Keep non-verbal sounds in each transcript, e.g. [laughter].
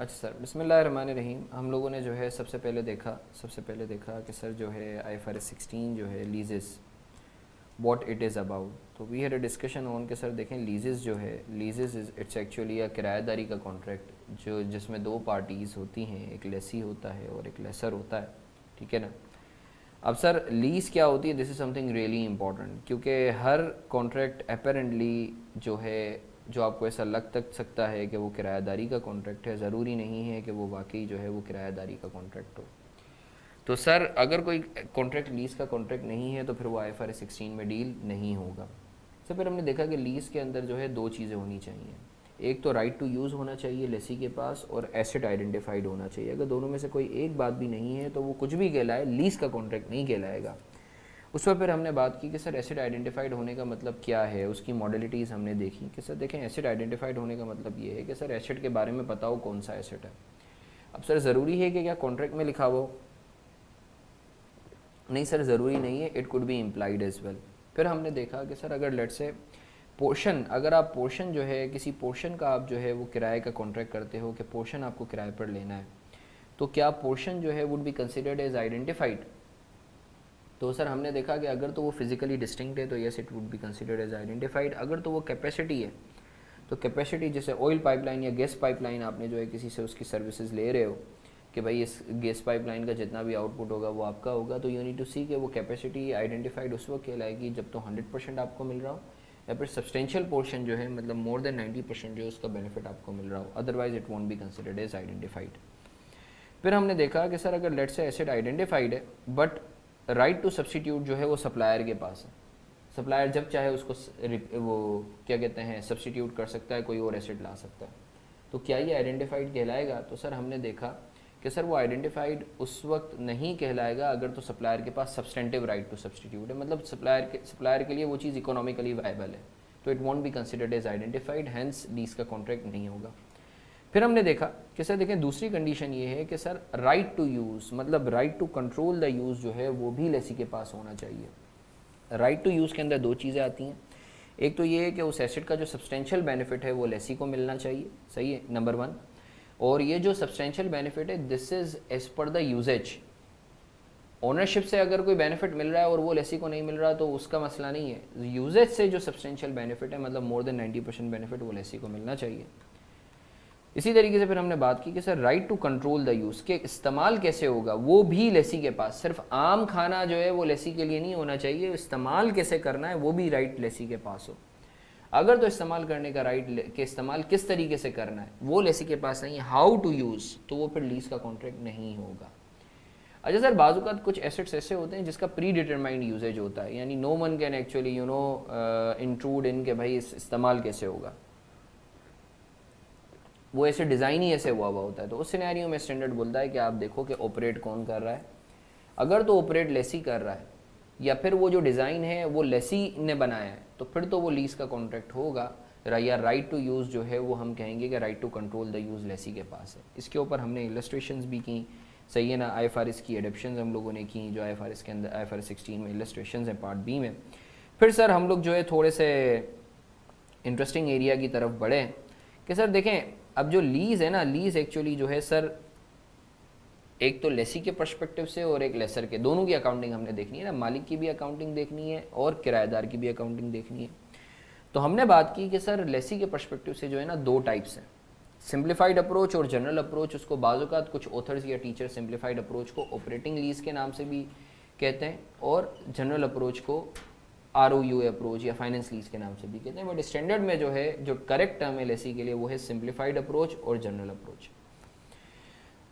अच्छा सर बिस्मिल्लाह रहीम हम लोगों ने जो है सबसे पहले देखा, सबसे पहले देखा कि सर जो है आई एफ़ आर सिक्सटीन जो है leases what it is about तो we had a discussion on के सर देखें लीजेस जो है leases is it's actually a किराएदारी का कॉन्ट्रैक्ट जो जिसमें दो पार्टीज़ होती हैं, एक लेसी होता है और एक लेसर होता है, ठीक है ना? अब सर लीज क्या होती है? This is something really important क्योंकि हर कॉन्ट्रैक्ट अपेरेंटली जो है जो आपको ऐसा लग तक सकता है कि वो किरायादारी का कॉन्ट्रैक्ट है, ज़रूरी नहीं है कि वो वाकई जो है वो किरायादारी का कॉन्ट्रैक्ट हो। तो सर, अगर कोई कॉन्ट्रैक्ट लीज का कॉन्ट्रैक्ट नहीं है तो फिर वो आई एफ़ आर सिक्सटीन में डील नहीं होगा। सर फिर हमने देखा कि लीज के अंदर जो है दो चीज़ें होनी चाहिए। एक तो राइट टू यूज़ होना चाहिए लेसी के पास और एसेट आइडेंटिफाइड होना चाहिए। अगर दोनों में से कोई एक बात भी नहीं है तो वो कुछ भी कहलाए लीज का कॉन्ट्रैक्ट नहीं कहलाएगा। उस पर फिर हमने बात की कि सर एसिड आइडेंटिफाइड होने का मतलब क्या है? उसकी मॉडलिटीज़ हमने देखी। कि सर देखें एसिड आइडेंटिफाइड होने का मतलब ये है कि सर एसिड के बारे में हो कौन सा एसिड है। अब सर ज़रूरी है कि क्या कॉन्ट्रैक्ट में लिखा हो? नहीं सर, ज़रूरी नहीं है। It could be implied as well फिर हमने देखा कि सर अगर लेट से पोर्शन अगर आप पोर्शन जो है, किसी पोर्शन का आप जो है, वो किराए का कॉन्ट्रैक्ट करते हो कि पोर्शन आपको किराए पर लेना है तो क्या पोर्शन जो है would be considered as identified तो सर, हमने देखा कि अगर तो वो फिजिकली डिस्टिंक्ट है तो yes it would be considered as identified अगर तो वो कैपेसिटी है तो कैपेसिटी जैसे ऑयल पाइपलाइन या गैस पाइपलाइन आपने जो है किसी से उसकी सर्विसेज़ ले रहे हो, कि भाई इस गैस पाइपलाइन का जितना भी आउटपुट होगा, वो आपका होगा तो यू नीड टू सी कि वो कैपेसिटी आइडेंटिफाइड उस वक्त कहलाएगी जब तो हंड्रेड परसेंट आपको मिल रहा हो, या फिर सब्सटेंशियल पोर्शन जो है मतलब मोर देन नाइन्टी परसेंट जो है उसका बेनिफिट आपको मिल रहा हो. Otherwise it won't be considered as identified फिर हमने देखा कि सर, अगर लेट से एसिड आइडेंटिफाइड है बट राइट टू सब्सटीट्यूट जो है वो सप्लायर के पास है। सप्लायर जब चाहे उसको वो क्या कहते हैं सब्सटीट्यूट कर सकता है, कोई और एसिड ला सकता है। तो क्या ये आइडेंटिफाइड कहलाएगा? तो सर हमने देखा कि सर वो आइडेंटिफाइड उस वक्त नहीं कहलाएगा अगर तो सप्लायर के पास सब्सटेंटिव राइट टू सब्सटीट्यूट है। मतलब सप्लायर के सप्लायर के लिए वो चीज़ इकोनॉमिकली वायबल है। तो it won't be considered as identified hence lease का कॉन्ट्रैक्ट नहीं होगा। फिर हमने देखा कि सर देखें, दूसरी कंडीशन ये है कि सर राइट टू यूज़ मतलब right to control the use जो है, वो भी लेसी के पास होना चाहिए। राइट टू यूज़ के अंदर दो चीज़ें आती हैं। एक तो ये है कि उस एसिड का जो सब्सटेंशियल बेनिफिट है, वो लेसी को मिलना चाहिए। सही है? नंबर वन और ये जो सब्सटेंशियल बेनिफिट है this is as per the usage ownership से अगर कोई बेनिफिट मिल रहा है और वो लेसी को नहीं मिल रहा तो उसका मसला नहीं है। यूजेज से जो सब्सटेंशियल बेनिफिट है मतलब मोर देन 90 परसेंट बेनिफिट वो लेसी को मिलना चाहिए। इसी तरीके से फिर हमने बात की कि sir right to control the use के इस्तेमाल कैसे होगा? वो भी लेसी के पास। सिर्फ़ आम खाना जो है वो लेसी के लिए नहीं होना चाहिए, इस्तेमाल कैसे करना है वो भी राइट लेसी के पास हो। अगर तो इस्तेमाल करने का राइट के इस्तेमाल किस तरीके से करना है, वो लेसी के पास नहीं है हाउ टू यूज़ तो वो फिर लीज का कॉन्ट्रैक्ट नहीं होगा। अच्छा सर, बाजूकात कुछ एसेट्स ऐसे होते हैं जिसका प्री डिटरमाइंड यूजेज होता है, यानी no one can actually you know include in के भाई इस्तेमाल कैसे होगा। वो ऐसे डिज़ाइन ही ऐसे हुआ हुआ होता है। तो उस सिनेरियो में स्टैंडर्ड बोलता है कि आप देखो कि ऑपरेट कौन कर रहा है। अगर तो ऑपरेट लेसी कर रहा है, या फिर वो जो डिज़ाइन है, वो लेसी ने बनाया है तो फिर तो वो लीज का कॉन्ट्रैक्ट होगा। या राइट टू यूज़ जो है, वो हम कहेंगे कि right to control the use lessee के पास है। इसके ऊपर हमने इलस्ट्रेशन भी की। सही है ना? आई एफ़ आर एस की एडप्शन हम लोगों ने की, जो आई एफ़ आर एस के अंदर I F R S sixteen में इलस्ट्रेशन है पार्ट बी में। फिर सर हम लोग जो है थोड़े से इंटरेस्टिंग एरिया की तरफ़ बढ़े कि सर देखें अब जो लीज़ है ना लीज़ एक्चुअली जो है सर एक तो लेसी के पर्सपेक्टिव से और एक लेसर के। दोनों की अकाउंटिंग हमने देखनी है ना। मालिक की भी अकाउंटिंग देखनी है और किराएदार की भी अकाउंटिंग देखनी है। तो हमने बात की कि सर लेसी के पर्सपेक्टिव से जो है ना, दो टाइप्स हैं। सिंप्लीफाइड अप्रोच और जनरल अप्रोच उसको बाज़ात कुछ ऑथर्स या टीचर सिंप्लीफाइड अप्रोच को ऑपरेटिंग लीज के नाम से भी कहते हैं और जनरल अप्रोच को आर ओ यू अप्रोच या फाइनेंस लीज के नाम से भी कहते हैं। बट स्टैंडर्ड में जो है, जो करेक्ट टर्म है लेसी के लिए, वो है सिंप्लीफाइड अप्रोच और जनरल अप्रोच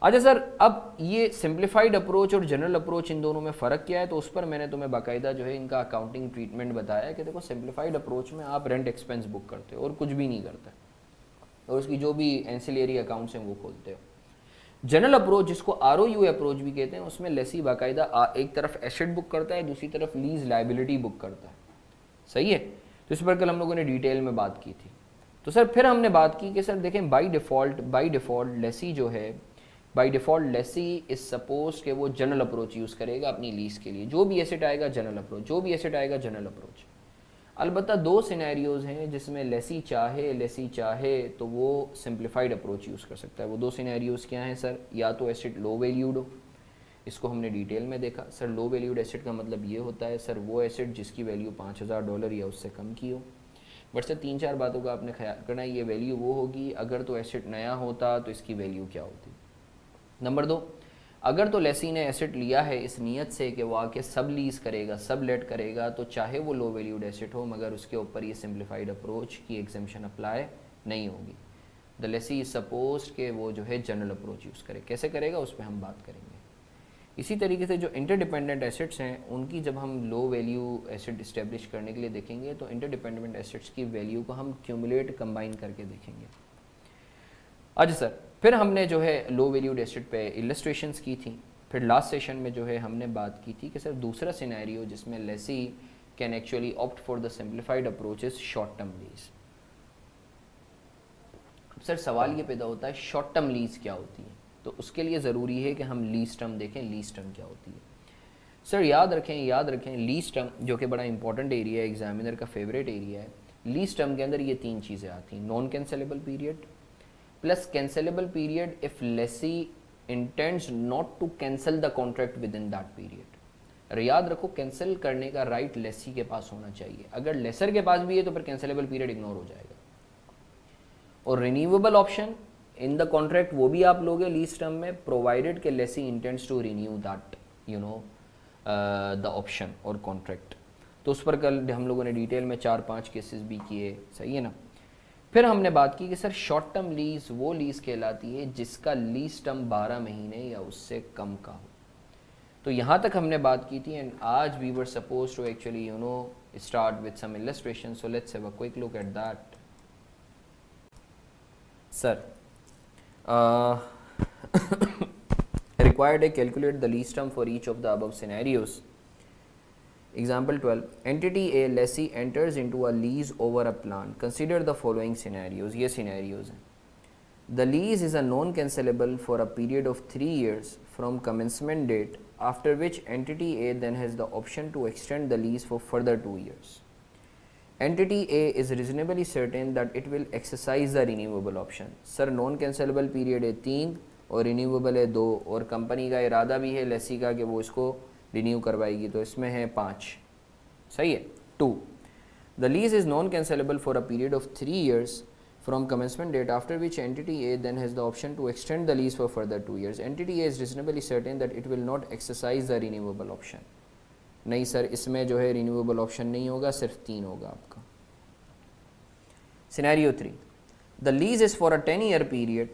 अच्छा सर अब ये सिंप्लीफाइड अप्रोच और जनरल अप्रोच इन दोनों में फ़र्क क्या है? तो उस पर मैंने तुम्हें बाकायदा जो है इनका अकाउंटिंग ट्रीटमेंट बताया कि देखो सिंप्लीफाइड अप्रोच में आप रेंट एक्सपेंस बुक करते हो और कुछ भी नहीं करते। और उसकी जो भी एंसिलरी अकाउंट्स हैं, वो खोलते हो। जनरल अप्रोच जिसको आर अप्रोच भी कहते हैं, उसमें लेसी बाकायदा एक तरफ़ एसेट बुक करता है, दूसरी तरफ़ लीज लाइबिलिटी बुक करता है। सही है? तो इस पर कल हम लोगों ने डिटेल में बात की थी। तो सर, फिर हमने बात की कि सर, देखें by default by default lessee जो है by default lessee is suppose के वो जनरल अप्रोच यूज़ करेगा अपनी लीज के लिए। जो भी एसेट आएगा जनरल अप्रोच जो भी एसेट आएगा जनरल अप्रोच अलबत्त दो सिनेरियोज़ हैं जिसमें लेसी चाहे लेसी चाहे तो वो सिंप्लीफाइड अप्रोच यूज़ कर सकता है। वो दो सिनेरियोज़ क्या हैं, सर? या तो एसिड लो वैल्यूड हो इसको हमने डिटेल में देखा। सर लो वैल्यूड एसिड का मतलब ये होता है, सर, वो एसिड जिसकी वैल्यू पाँच हज़ार डॉलर या उससे कम की हो। बट सर तीन चार बातों का आपने ख्याल करना है, ये वैल्यू वो होगी, अगर तो एसिड नया होता तो इसकी वैल्यू क्या होती? नंबर दो, अगर तो लेसी ने एसिड लिया है इस नीयत से कि वो आके सब लीज करेगा, सब लेट करेगा तो चाहे वो लो वैल्यूड एसिड हो, मगर उसके ऊपर ये सिंप्लीफाइड अप्रोच की एग्जामेशन अप्लाई नहीं होगी। द लेसी सपोज़ के वो जो है जनरल अप्रोच यूज़ करे। कैसे करेगा? उस पर हम बात करेंगे। इसी तरीके से जो इंटरडिपेंडेंट एसेट्स हैं, उनकी जब हम लो वैल्यू एसेट इस्टेब्लिश करने के लिए देखेंगे तो इंटरडिपेंडेंट एसेट्स की वैल्यू को हम क्यूमुलेट कंबाइन करके देखेंगे। अच्छा सर, फिर हमने जो है लो वैल्यूड एसेट पे इलस्ट्रेशंस की थी। फिर लास्ट सेशन में जो है हमने बात की थी कि सर, दूसरा सिनेरियो जिसमें lessee can actually opt for the simplified approach is short term lease sir, सवाल ये पैदा होता है शॉर्ट टर्म लीज क्या होती है? तो उसके लिए ज़रूरी है कि हम लीज टर्म देखें लीज टर्म क्या होती है। सर याद रखें याद रखें लीज टर्म जो कि बड़ा इंपॉर्टेंट एरिया है एग्जामिनर का फेवरेट एरिया है लीज टर्म के अंदर ये तीन चीज़ें आती हैं non cancellable period plus cancellable period if lessee intends not to cancel the contract within that period याद रखो कैंसिल करने का राइट लेसी के पास होना चाहिए। अगर लेसर के पास भी है तो फिर कैंसिलेबल पीरियड इग्नोर हो जाएगा। और renewable option in the contract वो भी आप लोगे लीज टर्म में प्रोवाइडेड के lessee intends to renew that you know the option और कॉन्ट्रैक्ट तो उस पर कल हम लोगों ने डिटेल में चार पाँच केसेस भी किए, सही है ना? फिर हमने बात की कि सर शॉर्ट टर्म लीज वो लीज कहलाती है जिसका लीज टर्म 12 महीने या उससे कम का हो। तो यहाँ तक हमने बात की थी एंड आज we were suppose to actually you know start with some illustration so let's have a quick look at that sir uh, [coughs] required to calculate the lease term for each of the above scenarios. Example 12 Entity A lessee enters into a lease over a plant. Consider the following scenarios. Yes, scenarios The lease is a non cancelable for a period of 3 years from commencement date, after which entity A then has the option to extend the lease for further 2 years. Entity A is reasonably certain that it will exercise the renewable option. Sir non cancellable period है तीन और renewable है दो और company का इरादा भी है लेसी का कि वो इसको रिन्यू करवाएगी तो इसमें है पाँच सही है two the lease is non cancellable for a period of three years from commencement date after which entity A then has the option to extend the lease for further two years. Entity A is reasonably certain that it will not exercise the renewable option. नहीं sir, इसमें जो है renewable option नहीं होगा, सिर्फ़ तीन होगा आपका। Scenario three the lease is for a ten year period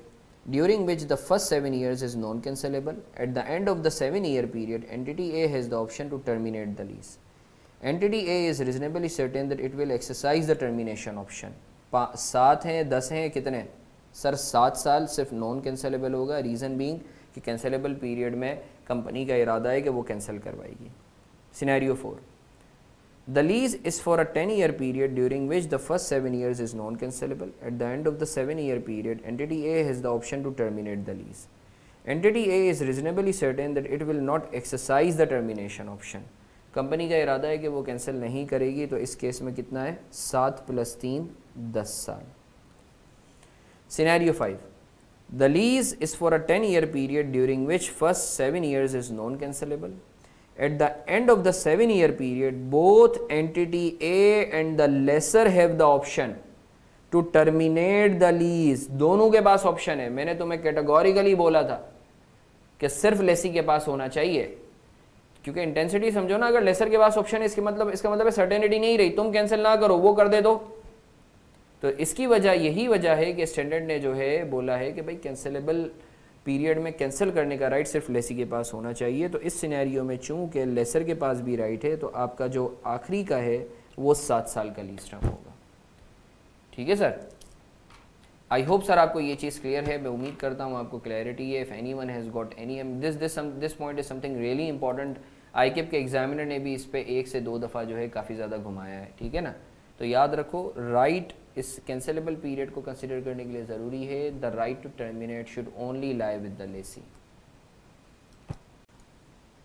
during which the first seven years is non cancellable at the end of the seven year period entity A has the option to terminate the lease entity A is reasonably certain that it will exercise the termination option सात हैं, दस हैं, कितने sir, सात साल सिर्फ़ non cancellable होगा reason being cancellable period में कंपनी का इरादा है कि वो कैंसिल करवाएगी। Scenario 4. The lease is for a 10 year period during which the first 7 years is non cancelable. At the end of the 7 year period, entity A has the option to terminate the lease. Entity A is reasonably certain that it will not exercise the termination option. Company का इरादा है कि वो cancel नहीं करेगी तो इस case में कितना है सात प्लस तीन दस साल scenario five the lease is for a ten year period during which first seven years is non cancellable At the end of the 7 year period, both entity A and the lesser have the option to terminate the lease. दोनों के पास option है। मैंने तुम्हें categorically बोला था कि सिर्फ़ लेसी के पास होना चाहिए। क्योंकि इंटेंसिटी समझो ना, अगर लेसर के पास ऑप्शन है, इसके मतलब इसका मतलब है सर्टेनिटी नहीं रही। तुम कैंसिल ना करो, वो कर दे दो। तो इसकी वजह, यही वजह है कि स्टैंडर्ड ने जो है, बोला है कि भाई कैंसिलेबल पीरियड में कैंसिल करने का राइट सिर्फ़ लेसी के पास होना चाहिए। तो इस सिनेरियो में चूँकि लेसर के पास भी राइट है तो आपका जो आखिरी का है, वो सात साल का लीज टर्म होगा। ठीक है सर आई होप सर आपको ये चीज़ क्लियर है। मैं उम्मीद करता हूँ आपको क्लैरिटी है। If anyone has got any this this this point is something really important I के एग्जामिनर ने भी इस पर एक से दो दफ़ा जो है काफ़ी ज़्यादा घुमाया है। ठीक है ना? तो याद रखो राइट इस कैंसिलेबल पीरियड को कंसिडर करने के लिए ज़रूरी है the right to terminate should only lie with the lessee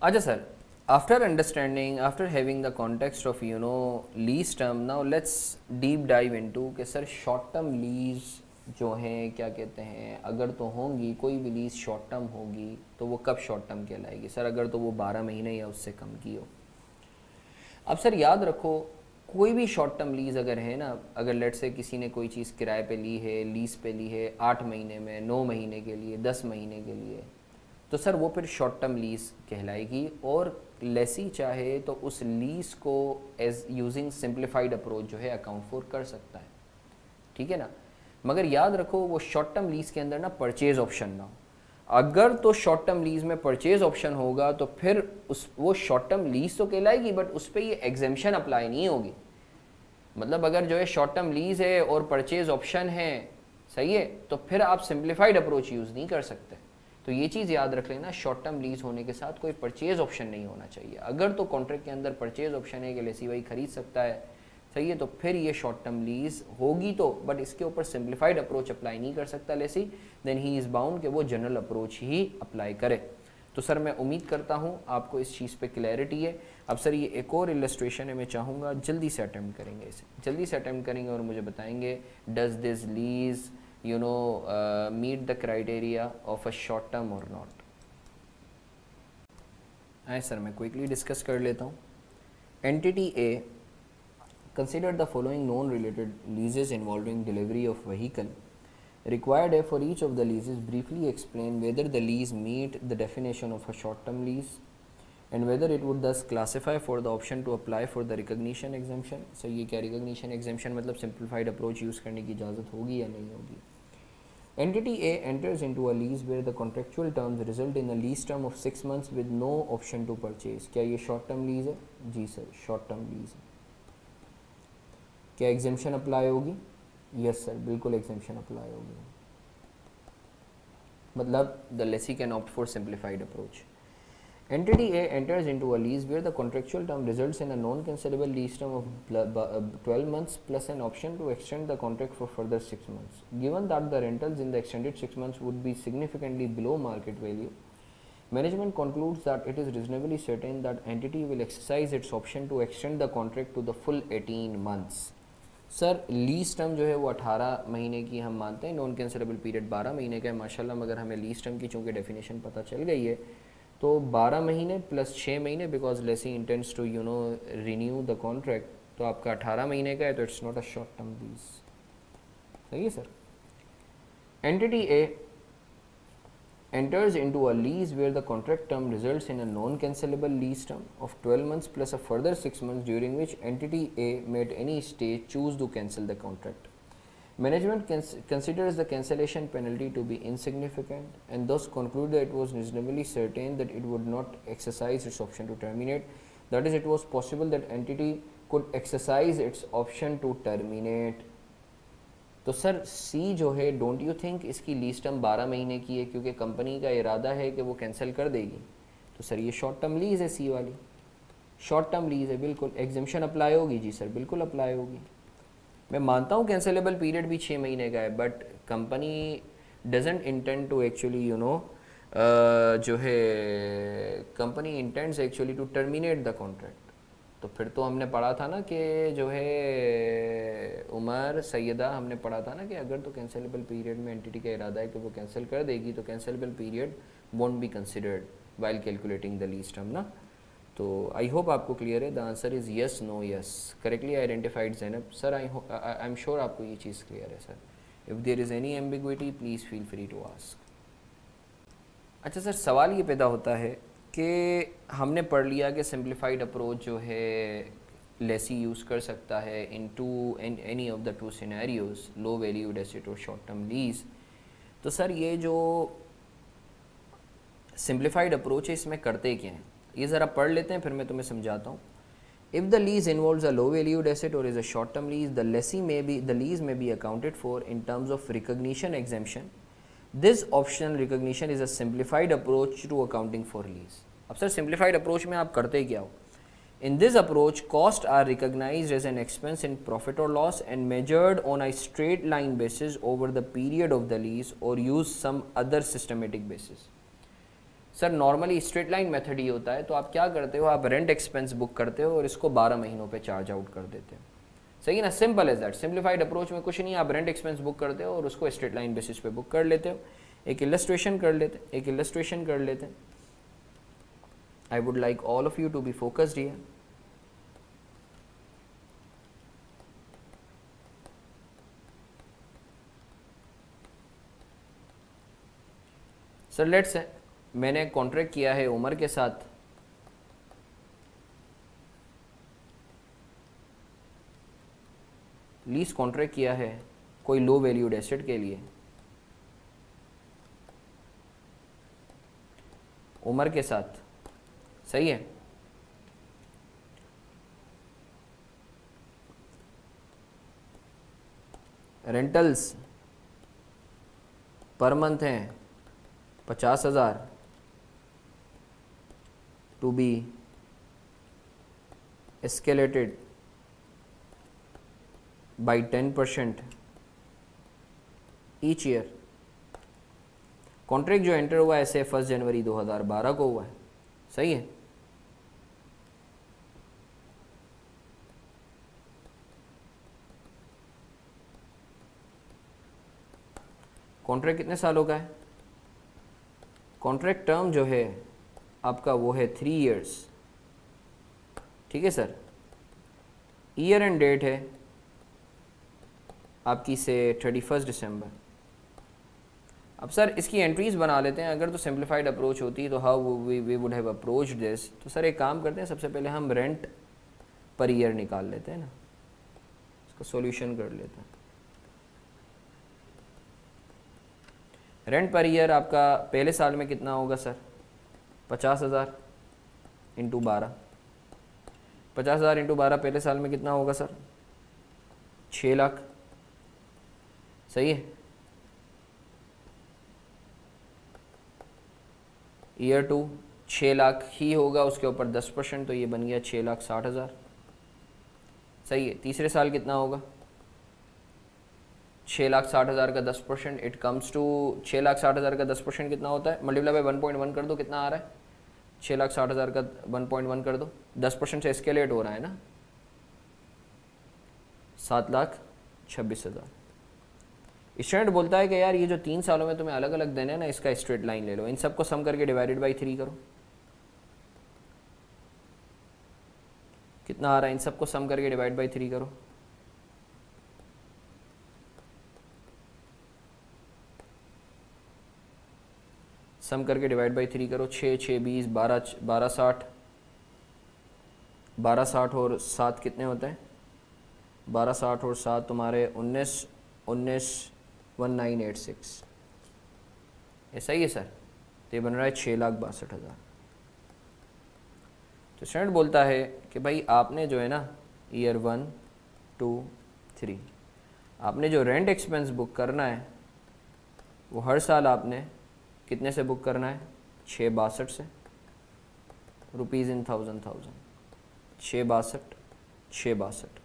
अच्छा sir, after understanding, after having the context of, you know, lease term, now let's deep dive into कि sir short term lease जो हैं, क्या कहते हैं, अगर तो होंगी, कोई भी लीज शॉर्ट टर्म होगी तो वो कब शॉर्ट टर्म कहलाएगी? सर, अगर तो वो बारह महीने या उससे कम की हो। अब सर याद रखो कोई भी शॉर्ट टर्म लीज अगर है ना, अगर लेट से किसी ने कोई चीज़ किराए पे ली है लीज पे ली है, आठ महीने में, नौ महीने के लिए, दस महीने के लिए तो सर वो फिर शॉर्ट टर्म लीज कहलाएगी और लेसी चाहे तो उस लीज को एज यूजिंग सिंप्लीफाइड अप्रोच जो है अकाउंट फॉर कर सकता है। ठीक है ना? मगर याद रखो वो शॉर्ट टर्म लीज के अंदर ना परचेज ऑप्शन ना हो। अगर तो शॉर्ट टर्म लीज में परचेज ऑप्शन होगा तो फिर उस, वो शॉर्ट टर्म लीज तो कहलाएगी बट उस पर ये एग्जेम्पन अप्लाई नहीं होगी। मतलब अगर जो है शॉर्ट टर्म लीज है और परचेज ऑप्शन है, सही है? तो फिर आप सिंप्लीफाइड अप्रोच यूज़ नहीं कर सकते। तो ये चीज़ याद रख लेना शॉर्ट टर्म लीज होने के साथ कोई परचेज ऑप्शन नहीं होना चाहिए। अगर तो कॉन्ट्रैक्ट के अंदर परचेज ऑप्शन है कि लेसी भाई खरीद सकता है, सही है? तो फिर ये शॉर्ट टर्म लीज होगी तो बट इसके ऊपर सिंप्लीफाइड अप्रोच अप्लाई नहीं कर सकता lessee. Then he is bound कि वो जनरल अप्रोच ही अप्लाई करे। तो सर, मैं उम्मीद करता हूँ आपको इस चीज़ पे क्लैरिटी है। अब सर ये एक और इलस्ट्रेशन है, मैं चाहूँगा जल्दी से अटैम्प्ट करेंगे इसे। जल्दी से अटैम्प्ट करेंगे और मुझे बताएँगे does this lease you know meet the criteria of a short term और नॉट आए सर, मैं क्विकली डिस्कस कर लेता हूँ। Entity A consider the following non related leases involving delivery of vehicle required है for each of the leases briefly explain whether the lease meet the definition of a short term lease and whether it would thus classify for the option to apply for the recognition exemption so ये क्या recognition exemption मतलब simplified approach use करने की इजाज़त होगी या नहीं होगी Entity A enters into a lease where the contractual terms result in a lease term of six months with no option to purchase. क्या ये short term lease है जी सर short term lease है क्या exemption apply होगी yes sir बिल्कुल exemption apply होगी मतलब the lessee can opt for simplified approach Entity A enters into a lease where the contractual term results in a non-cancellable lease term of uh, 12 months plus an option to extend the contract for further 6 months. Given that the rentals in the extended 6 months would be significantly below market value, management concludes that it is reasonably certain that entity will exercise its option to extend the contract to the full 18 months. Sir lease term जो है वो 18 महीने की हम मानते हैं non cancellable period 12 महीने का है माशाल्लाह मगर हमें लीज टर्म की चूँकि डेफिनेशन पता चल गई है तो 12 महीने प्लस 6 महीने because lessee intends to you know renew the contract तो आपका 18 महीने का है तो it's not a short term lease सही है sir entity A enters into a lease where the contract term result in a non cancellable lease term of twelve months plus a further six months during which entity A may at any stage choose to cancel the contract Management cons considers the cancellation penalty to be insignificant and thus conclude that it was reasonably certain that it would not exercise its option to terminate. That is, it was possible that entity could exercise its option to terminate. तो sir सी जो है don't you think इसकी lease term 12 महीने की है क्योंकि company का इरादा है कि वो कैंसिल कर देगी तो सर ये शॉर्ट टर्म लीज है सी वाली शॉर्ट टर्म लीज है बिल्कुल एग्जामेशन अप्लाई होगी जी सर बिल्कुल अप्लाई होगी मैं मानता हूँ कैंसिलेबल पीरियड भी छः महीने का है but company doesn't intend to actually you know जो है company intends actually to terminate the contract तो फिर तो हमने पढ़ा था ना कि जो है, उमर सैदा हमने पढ़ा था ना कि अगर तो कैंसिलेबल पीरियड में एंटिटी का इरादा है कि वो कैंसिल कर देगी तो cancellable period won't be considered while calculating the lease हम ना? तो आई होप आपको क्लियर है. The answer is yes no yes correctly identified Zainab sir I I am sure आपको ये चीज़ क्लियर है sir if there is any ambiguity please feel free to ask अच्छा सर सवाल ये पैदा होता है कि हमने पढ़ लिया कि सिंप्लीफाइड अप्रोच जो है लेसी यूज़ कर सकता है in to in any of the two scenarios low value asset और शॉर्ट टर्म लीज तो सर ये जो सिंप्लीफाइड अप्रोच है, इसमें करते क्या हैं? ये ज़रा पढ़ लेते हैं फिर मैं तुम्हें समझाता हूँ। If the lease involve a low valued asset और is a short term lease the lessee may be the lease may be accounted for in terms of recognition exemption this option recognition is a simplified approach to accounting for lease अब sir simplified approach में आप करते क्या हो? In this approach, costs are recognized as an expense in profit or loss and measured on a straight line basis over the period of the lease or use some other systematic basis. Sir normally straight line method ही होता है तो आप क्या करते हो, आप rent expense book करते हो और इसको 12 महीनों पे चार्ज आउट कर देते हो। सही है ना? Simple is that simplified approach में कुछ नहीं, आप रेंट एक्सपेंस बुक करते हो और उसको स्ट्रेट लाइन बेसिस पे बुक कर लेते हो। एक इलस्ट्रेशन कर लेते हैं एक इलस्ट्रेशन कर लेते। I would like all of you to be focused here sir let's मैंने कॉन्ट्रैक्ट किया है उमर के साथ। लीज कॉन्ट्रैक्ट किया है कोई लो वैल्यूड एसेट के लिए। उमर के साथ। सही है? रेंटल्स पर मंथ हैं पचास हज़ार। To be escalated by 10 percent each year contract जो एंटर हुआ है, ऐसे फ़र्स्ट जनवरी 2012 को हुआ है। सही है? कॉन्ट्रैक्ट कितने सालों का है? कॉन्ट्रैक्ट टर्म जो है आपका वो है थ्री ईयर्स ठीक है सर ईयर एंड डेट है आपकी से थर्टी फ़र्स्ट दिसंबर अब सर इसकी एंट्रीज बना लेते हैं। अगर तो सिंप्लीफाइड अप्रोच होती तो how we we would have approach this तो सर एक काम करते हैं, सबसे पहले हम रेंट पर ईयर निकाल लेते हैं ना। इसका सॉल्यूशन कर लेते हैं। रेंट पर ईयर आपका पहले साल में कितना होगा सर पचास हज़ार इंटू बारह। पचास हज़ार इंटू बारह पहले साल में कितना होगा सर? छः लाख। सही है? ईयर टू छः लाख ही होगा, उसके ऊपर दस परसेंट तो ये बन गया छः लाख साठ हज़ार। सही है? तीसरे साल कितना होगा? छः लाख साठ हज़ार का दस परसेंट इट कम्स टू छः लाख साठ हज़ार का दस परसेंट कितना होता है? Multiply by one point one कर दो, कितना आ रहा है? छः लाख साठ हज़ार का वन पॉइंट वन कर दो। दस परसेंट से स्केलेट हो रहा है ना? सात लाख छब्बीस हज़ार। स्टूडेंट बोलता है कि यार, ये जो तीन सालों में तुम्हें अलग अलग देने हैं ना, इसका स्ट्रेट लाइन ले लो। इन सबको सम करके डिवाइडेड बाई थ्री करो। कितना आ रहा है? इन सबको सम करके डिवाइड बाई थ्री करो। सम करके डिवाइड बाई थ्री करो छः छः बीस, बारह बारह, साठ। बारह, साठ और सात कितने होते हैं? बारह, साठ और सात तुम्हारे उन्नीस उन्नीस, वन, नाइन, एट, सिक्स। ऐसा ही है सर? तो ये बन रहा है छः लाख बासठ हज़ार। तो स्टूडेंट बोलता है कि भाई आपने जो है ना ईयर वन टू थ्री आपने जो रेंट एक्सपेंस बुक करना है, वो हर साल आपने कितने से बुक करना है? छः बासठ से। रुपीज़ इन थाउज़ेंड थाउज़ेंड छः बासठ छः बासठ।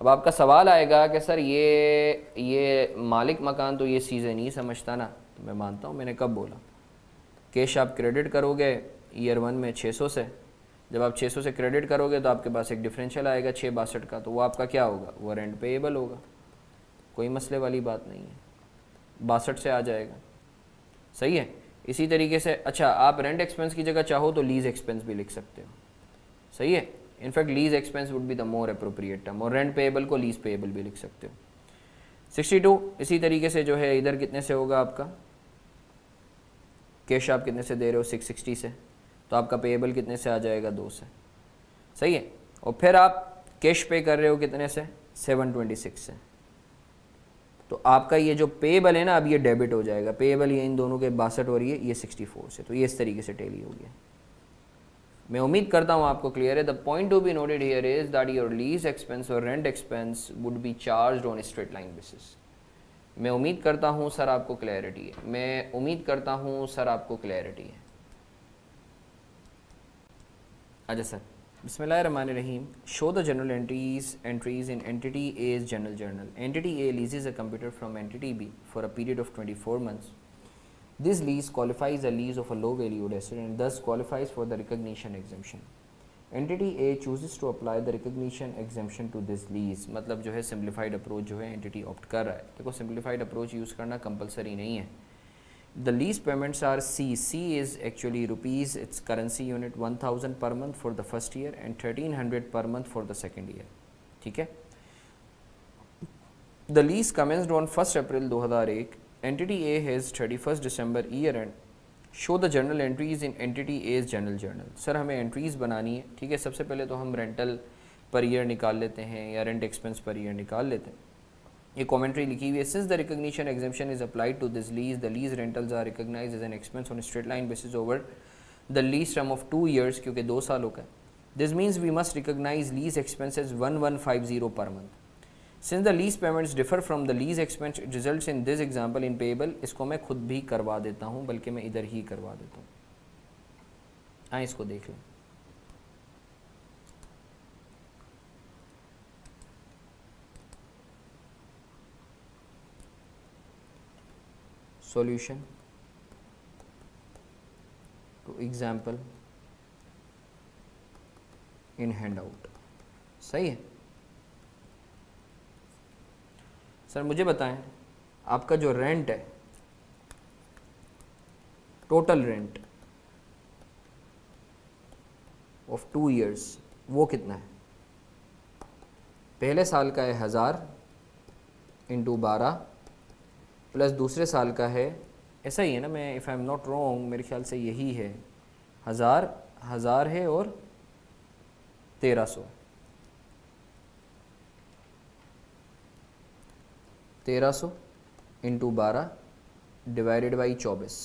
अब आपका सवाल आएगा कि सर ये ये मालिक मकान तो ये चीज़ें नहीं समझता ना? तो मैं मानता हूँ, मैंने कब बोला? कैश आप क्रेडिट करोगे ईयर वन में 600 से जब आप 600 से क्रेडिट करोगे तो आपके पास एक डिफरेंशियल आएगा छः बासठ का। तो वो आपका क्या होगा? वो रेंट पेएबल होगा। कोई मसले वाली बात नहीं है। बासठ से आ जाएगा। सही है? इसी तरीके से अच्छा आप रेंट एक्सपेंस की जगह चाहो तो लीज एक्सपेंस भी लिख सकते हो। सही है? In fact lease expense would be the more appropriate term और रेंट पेएबल को लीज पेएबल भी लिख सकते हो। 62 इसी तरीके से जो है, इधर कितने से होगा आपका? कैश आप कितने से दे रहे हो? 660 से। तो आपका पेएबल कितने से आ जाएगा? दो से। सही है? और फिर आप कैश पे कर रहे हो कितने से? 726 से। तो आपका ये जो पेबल है ना, अब ये डेबिट हो जाएगा। पेबल ये इन दोनों के बासठ रही है ये सिक्सटी फोर से। तो ये इस तरीके से टेली हो गया। मैं उम्मीद करता हूँ आपको क्लियर है। The point to be noted here is that your lease expense और rent expense would be charge on straight line basis मैं उम्मीद करता हूँ सर आपको क्लैरिटी है। मैं उम्मीद करता हूँ सर आपको क्लैरिटी है। अच्छा सर। बिसमिल Raman show the general entries entries in entity A is general journal entity A leases a computer from entity B for a period of twenty four months this lease qualifies a lease of a low valued and this qualifies for the recognition exemption entity A chooses to apply the recognition exemption to this lease मतलब जो है simplified approach जो है entity opt कर रहा है। देखो simplified approach use करना कंपलसरी नहीं है। The lease payments are C. C is actually rupees, its currency unit 1000 per month for the first year and 1300 per month for the second year. है The lease commenced on 1st April 2001 entity A has 31st December year end show the journal entries in entity as general journal sir हमें entries बनानी है ठीक है सबसे पहले तो हम रेंटल पर ईयर निकाल लेते हैं या रेंट एक्सपेंस पर ईयर निकाल लेते हैं ये कमेंट्री लिखी हुई है since the recognition exemption is applied to this lease the lease rentals are recognise as an expense on straight line basis over the lease term of two years क्योंकि दो सालों का this means we must recognise lease expenses one one five zero per month since the lease payments differ from the lease expense result in this example in payable इसको मैं खुद भी करवा देता हूँ, बल्कि मैं इधर ही करवा देता हूँ। हाँ इसको देख लें। Solution? To example, in handout. सही है? सर, मुझे बताएँ, आपका जो रेंट है total rent of two years वो कितना है? पहले साल का है हज़ार इंटू बारह प्लस दूसरे साल का है। ऐसा ही है ना, मैं if I am not wrong मेरे ख्याल से यही है। हज़ार हज़ार है और तेरह सौ। तेरह सौ इंटू बारह डिवाइडेड बाई चौबीस।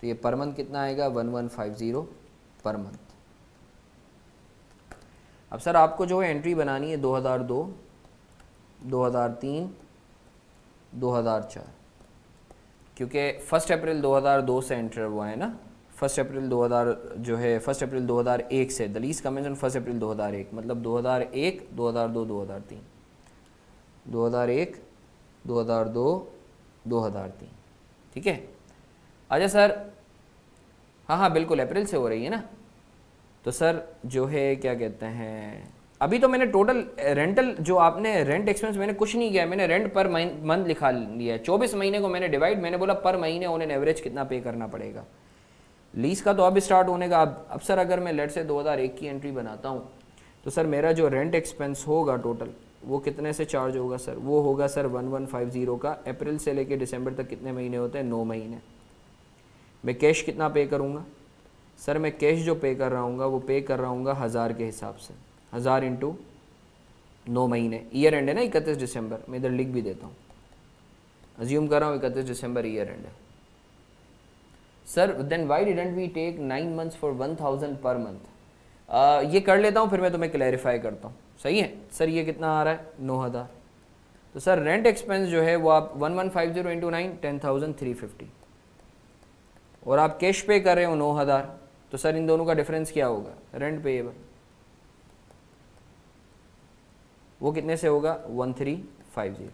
तो ये पर मंथ कितना आएगा? One one five zero per month अब सर, आपको जो है एंट्री बनानी है दो हज़ार दो दो हज़ार तीन, दो हज़ार चार। क्योंकि फ़र्स्ट अप्रैल 2002 से एंटर हुआ है ना फ़र्स्ट अप्रैल 2000 जो है फ़र्स्ट अप्रैल 2001 से दलीस कमेंशन फ़र्स्ट अप्रैल 2001 मतलब 2001 2002 2003 2001 2002 2003 ठीक है अच्छा सर हाँ हाँ बिल्कुल अप्रैल से हो रही है ना तो सर जो है क्या कहते हैं अभी तो मैंने टोटल रेंटल जो आपने रेंट एक्सपेंस मैंने कुछ नहीं किया, मैंने रेंट पर मंथ लिखा लिया है। चौबीस महीने को मैंने डिवाइड मैंने बोला पर महीने एन एवरेज कितना पे करना पड़ेगा। लीज का तो अब स्टार्ट होने का, अब अब सर अगर मैं लेट से 2001 की एंट्री बनाता हूँ तो सर मेरा जो रेंट एक्सपेंस होगा टोटल वो कितने से चार्ज होगा सर वो होगा sir one one five zero का। अप्रैल से लेके दिसंबर तक कितने महीने होते हैं? नौ महीने। मैं कैश कितना पे करूँगा? सर मैं कैश जो पे कर रहा हूँ वो पे कर रहा हूँ हज़ार के हिसाब से। हज़ार इंटू नौ महीने ईयर एंड है ना, इकतीस दिसंबर, मैं इधर लिख भी देता हूँ। अज्यूम कर रहा हूँ इकतीस दिसंबर ईयर एंड है। Sir then why didn't we take nine months for one thousand per month ये कर लेता हूँ, फिर मैं तुम्हें क्लैरिफाई करता हूँ। सही है? सर ये कितना आ रहा है? नौ हज़ार। तो सर रेंट एक्सपेंस जो है वो आप one one five zero into nine ten thousand three fifty और आप कैश पे कर रहे हो नौ हज़ार। तो सर इन दोनों का डिफरेंस क्या होगा? रेंट पेएबल वो कितने से होगा? One three five zero.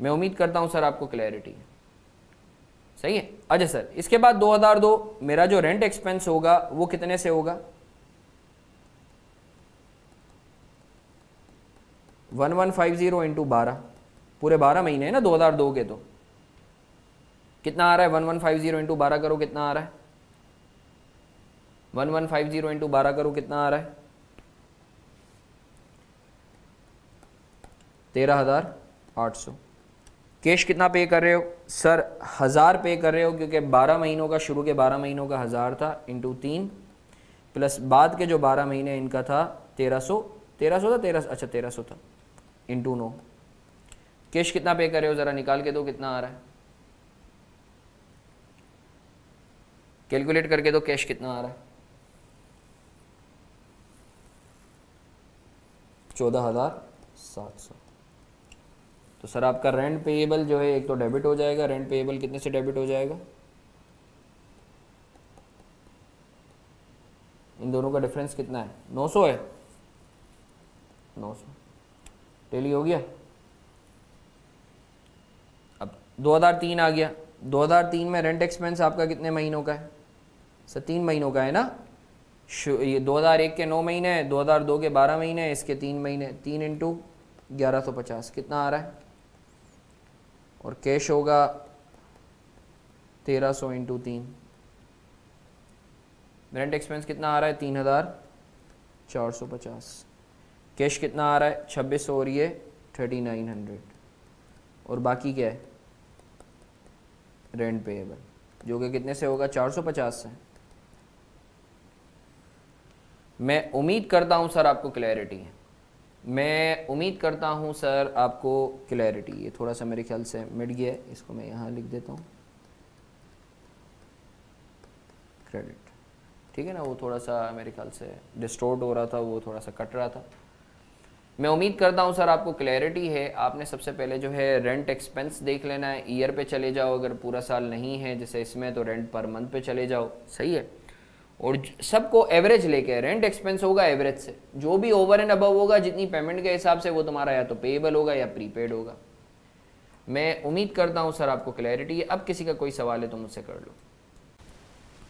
मैं उम्मीद करता हूँ, सर, आपको क्लैरिटी है। सही है? अच्छा सर, इसके बाद 2002 मेरा जो रेंट एक्सपेंस होगा, वो कितने से होगा? One one five zero into बारह। पूरे बारह महीने हैं ना 2002 के तो। कितना आ रहा है? One one five zero into बारह करो, कितना आ रहा है? One one five zero into बारह करो, कितना आ रहा है? तेरह हज़ार आठ सौ। कैश कितना पे कर रहे हो? सर, हज़ार पे कर रहे हो क्योंकि बारह महीनों का, शुरू के बारह महीनों का हज़ार था इंटू तीन प्लस बाद के जो बारह महीने इनका था, तेरह सौ तेरह सौ था, तेरह अच्छा तेरह सौ था इंटू नौ। कैश कितना पे कर रहे हो? ज़रा निकाल के दो कितना आ रहा है। कैलकुलेट करके दो कैश कितना आ रहा है। चौदह हज़ार सात सौ। तो सर आपका रेंट पेएबल जो है, एक तो डेबिट हो जाएगा रेंट पेएबल कितने से डेबिट हो जाएगा? इन दोनों का डिफरेंस कितना है? 900 है? 900 टेली हो गया? अब 2003 आ गया। 2003 में रेंट एक्सपेंस आपका कितने महीनों का है? सर, तीन महीनों का है ना? ये 2001 के नौ महीने हैं 2002 के 12 महीने हैं, इसके तीन महीने तीन इंटू ग्यारह सौ पचास। कितना आ रहा है? और कैश होगा तेरह सौ इंटू तीन। रेंट एक्सपेंस कितना आ रहा है? तीन हज़ार चार सौ पचास। कैश कितना आ रहा है? छब्बीस सौ और ये थर्टी नाइन हंड्रेड और बाकी क्या है? रेंट पेएबल जो कि कितने से होगा? चार सौ पचास से। मैं उम्मीद करता हूँ, सर, आपको क्लैरिटी है। मैं उम्मीद करता हूँ, सर, आपको क्लैरिटी ये थोड़ा सा मेरे ख्याल से मिट गया है। इसको मैं यहाँ लिख देता हूँ। क्रेडिट ठीक है ना? वो थोड़ा सा मेरे ख्याल से डिस्टोर्ट हो रहा था, वो थोड़ा सा कट रहा था। मैं उम्मीद करता हूँ, सर, आपको क्लैरिटी है। आपने सबसे पहले जो है रेंट एक्सपेंस देख लेना है। ईयर पे चले जाओ, अगर पूरा साल नहीं है, जैसे इसमें तो रेंट पर मंथ पे चले जाओ। सही है? और सबको एवरेज लेके रेंट एक्सपेंस होगा एवरेज से। जो भी ओवर एंड अबव होगा जितनी पेमेंट के हिसाब से वो तुम्हारा या तो पेएबल होगा या प्रीपेड होगा। मैं उम्मीद करता हूँ सर आपको क्लैरिटी है। अब किसी का कोई सवाल है तो मुझसे कर लो।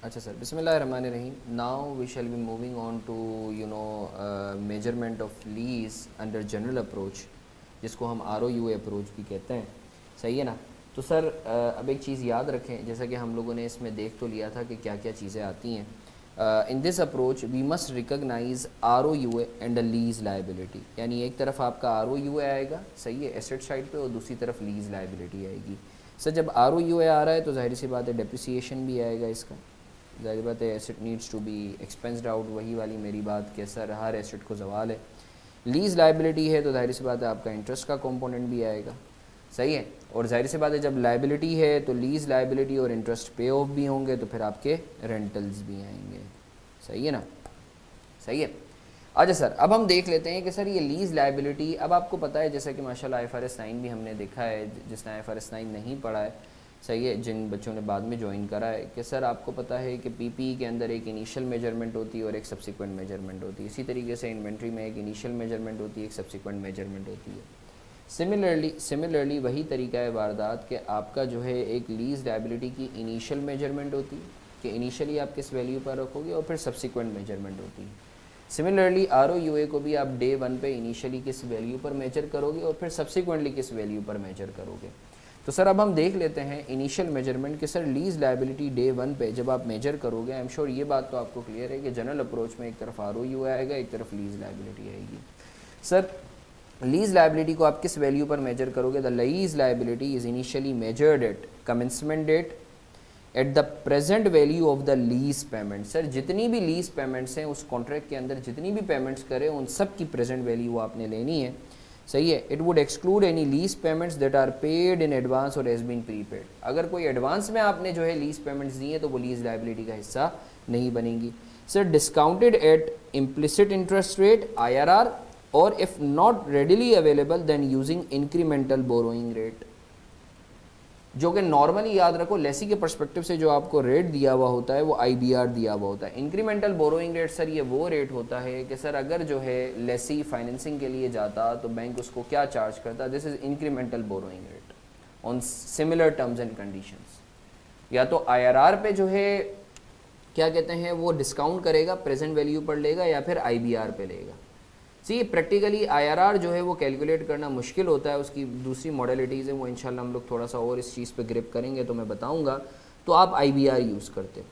अच्छा सर बिसमान रहीम now we shall be moving on to you know measurement of lease under general approach जिसको हम आर ओ यू अप्रोच भी कहते हैं। सही है ना? तो सर uh, अब एक चीज़ याद रखें। जैसा कि हम लोगों ने इसमें देख तो लिया था कि क्या क्या चीज़ें आती हैं। This approach we must recognise R O U and a lease liability यानी एक तरफ़ आपका आर ओ यू आएगा, सही है एसेट साइड पे, और दूसरी तरफ़ लीज लाइबिलिटी आएगी। सर, जब आर ओ यू आ रहा है तो ज़ाहिर सी बात है डेप्रिसिएशन भी आएगा इसका। ज़ाहिर बात है asset needs to be expensed out वही वाली मेरी बात कि सर, हर एसेट को जवाल है। लीज लाइबिलिटी है तो ज़ाहिर सी बात है, आपका इंटरेस्ट का कॉम्पोनेंट भी आएगा। सही है? और ज़ाहिर सी बात है, जब लाइबिलिटी है तो लीज लाइबिलिटी और इंटरेस्ट पे ऑफ़ भी होंगे तो फिर आपके रेंटल्स भी आएँगे। सही है ना? सही है? अच्छा सर, अब हम देख लेते हैं कि सर ये लीज लाइबिलिटी अब आपको पता है, जैसा कि माशाल्लाह आई आर एस नाइन भी हमने देखा है जिसने आई आर एस नाइन नहीं पढ़ा है, सही है, जिन बच्चों ने बाद में ज्वाइन करा है, कि सर आपको पता है कि पीपी के अंदर एक इनिशियल मेज़रमेंट होती है और एक सब्सिक्वेंट मेज़रमेंट होती है। इसी तरीके से इन्वेंट्री में एक इनिशियल मेज़रमेंट होती है, एक सब्सिक्वेंट मेज़रमेंट होती है। सिमिलरली सिमिलरली वही तरीका है वारदात कि। आपका जो है एक लीज लाइबिलिटी की इनिशियल मेज़रमेंट होती है कि इनिशियली आप किस वैल्यू पर रखोगे और फिर सब्सिक्वेंट मेज़रमेंट होती। है सिमिलरली आर ओ को भी आप डे वन पे इनिशियली किस वैल्यू पर मेजर करोगे और फिर सब्सिक्वेंटली किस वैल्यू पर मेजर करोगे। तो सर, अब हम देख लेते हैं इनिशियल मेज़रमेंट कि sir lease liability day one पे जब आप मेजर करोगे आई एम श्योर ये बात तो आपको क्लियर है कि जनरल अप्रोच में एक तरफ़ आर आएगा, एक तरफ़ लीज लाइबिलिटी आएगी। सर लीज लाइबिलिटी को आप किस वैल्यू पर मेजर करोगे? The lease liability is initially measured at commencement date at the present value of the lease payment sir जितनी भी लीज पेमेंट्स हैं, उस कॉन्ट्रैक्ट के अंदर जितनी भी पेमेंट्स करें, उन सब की प्रेजेंट वैल्यू आपने लेनी है। सही है? It would exclude any lease payments that are paid in advance और एज बीन प्रीपेड अगर कोई एडवांस में आपने जो है लीज पेमेंट्स दी है तो वो लीज लाइबिलिटी का हिस्सा नहीं बनेंगी। Sir discounted at implicit interest rate I R R और if not readily available then using incremental borrowing rate जो कि नॉर्मली याद रखो लेसी के परस्पेक्टिव से जो आपको रेट दिया हुआ होता है, वो आईबीआर दिया हुआ होता है। इंक्रीमेंटल बोरोइंग रेट सर ये वो रेट होता है कि सर अगर जो है लेसी फाइनेंसिंग के लिए जाता तो बैंक उसको क्या चार्ज करता? This is incremental borrowing rate on similar terms and conditions या तो आईआरआर पे जो है, क्या कहते हैं, वो डिस्काउंट करेगा प्रेजेंट वैल्यू पर लेगा या फिर आईबीआर पे लेगा। सी प्रैक्टिकली आईआरआर जो है वो कैलकुलेट करना मुश्किल होता है, उसकी दूसरी मॉडलिटीज़ हैं, वो इंशाल्लाह हम लोग थोड़ा सा और इस चीज़ पे ग्रिप करेंगे तो मैं बताऊँगा। तो आप आईबीआर यूज़ करते हो,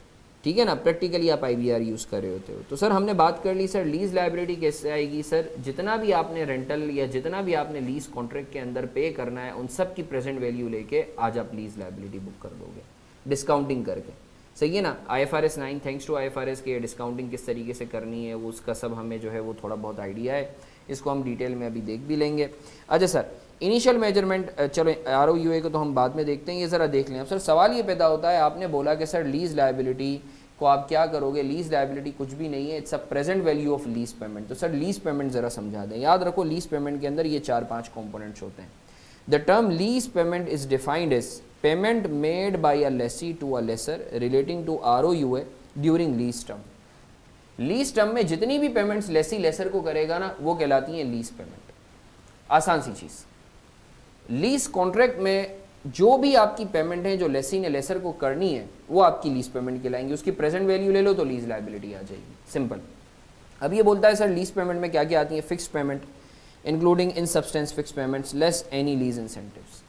ठीक है ना? प्रैक्टिकली आप आईबीआर यूज़ कर रहे होते हो। तो सर, हमने बात कर ली, सर लीज लाइब्रेरी कैसे आएगी? सर, जितना भी आपने रेंटल या जितना भी आपने लीज कॉन्ट्रैक्ट के अंदर पे करना है, उन सब की प्रेजेंट वैल्यू लेके आज आप लीज लाइब्रेरी बुक कर दोगे डिस्काउंटिंग करके। सही है ना? I F R S nine thanks to I F R S के डिस्काउंटिंग किस तरीके से करनी है, वो उसका सब हमें जो है वो थोड़ा बहुत आइडिया है, इसको हम डिटेल में अभी देख भी लेंगे। अच्छा सर इनिशियल मेज़रमेंट चलो आर ओ यू ए को तो हम बाद में देखते हैं, ये ज़रा देख लें। अब सर सवाल ये पैदा होता है, आपने बोला कि सर लीज लाइबिलिटी को आप क्या करोगे? लीज लाइबिलिटी कुछ भी नहीं है it's a present value of lease payment तो सर लीज पेमेंट ज़रा समझा दें। याद रखो लीज पेमेंट के अंदर ये चार पाँच कॉम्पोनेंट्स होते हैं। The term lease payment is defined as payment made by a lessee to a lessor relating to R O U A during lease term lease term में जितनी भी पेमेंट्स लेसी लेसर को करेगा ना, वो कहलाती हैं लीज पेमेंट आसान सी चीज़. लीज कॉन्ट्रैक्ट में जो भी आपकी पेमेंट है, जो लेसी ने लेसर को करनी है, वो आपकी लीज पेमेंट कहलाएँगी. उसकी प्रेजेंट वैल्यू ले लो तो लीज लाइबिलिटी आ जाएगी. सिंपल अब ये बोलता है, सर लीज पेमेंट में क्या क्या आती है? Fix payment including in substance fix payments less any lease incentives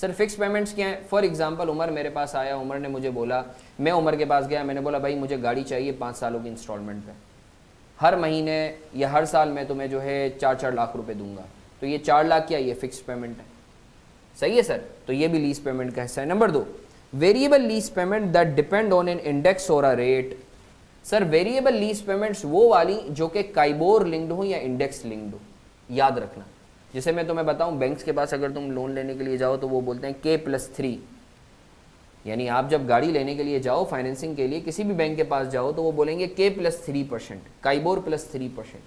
sir fix payments क्या है? फॉर एग्ज़ाम्पल उमर मेरे पास आया, उमर ने मुझे बोला, मैं उमर के पास गया, मैंने बोला, भाई, मुझे गाड़ी चाहिए पाँच सालों की इंस्टॉलमेंट पे। हर महीने या हर साल मैं तुम्हें जो है चार चार लाख रुपये दूँगा। तो ये चार लाख क्या, ये फिक्स पेमेंट है। सही है, सर? तो ये भी लीज पेमेंट का हिस्सा है। नंबर दो variable lease payment that depend on an index और a rate sir variable lease payments वो वाली जो कि काइबोर लिंक्ड हो या इंडेक्स लिंक्ड हो, याद रखना। जैसे मैं तुम्हें बताऊँ बैंक्स के पास अगर तुम लोन लेने के लिए जाओ तो वो बोलते हैं के प्लस थ्री यानी आप जब गाड़ी लेने के लिए जाओ फाइनेंसिंग के लिए किसी भी बैंक के पास जाओ तो वो बोलेंगे के plus three percent KIBOR plus three percent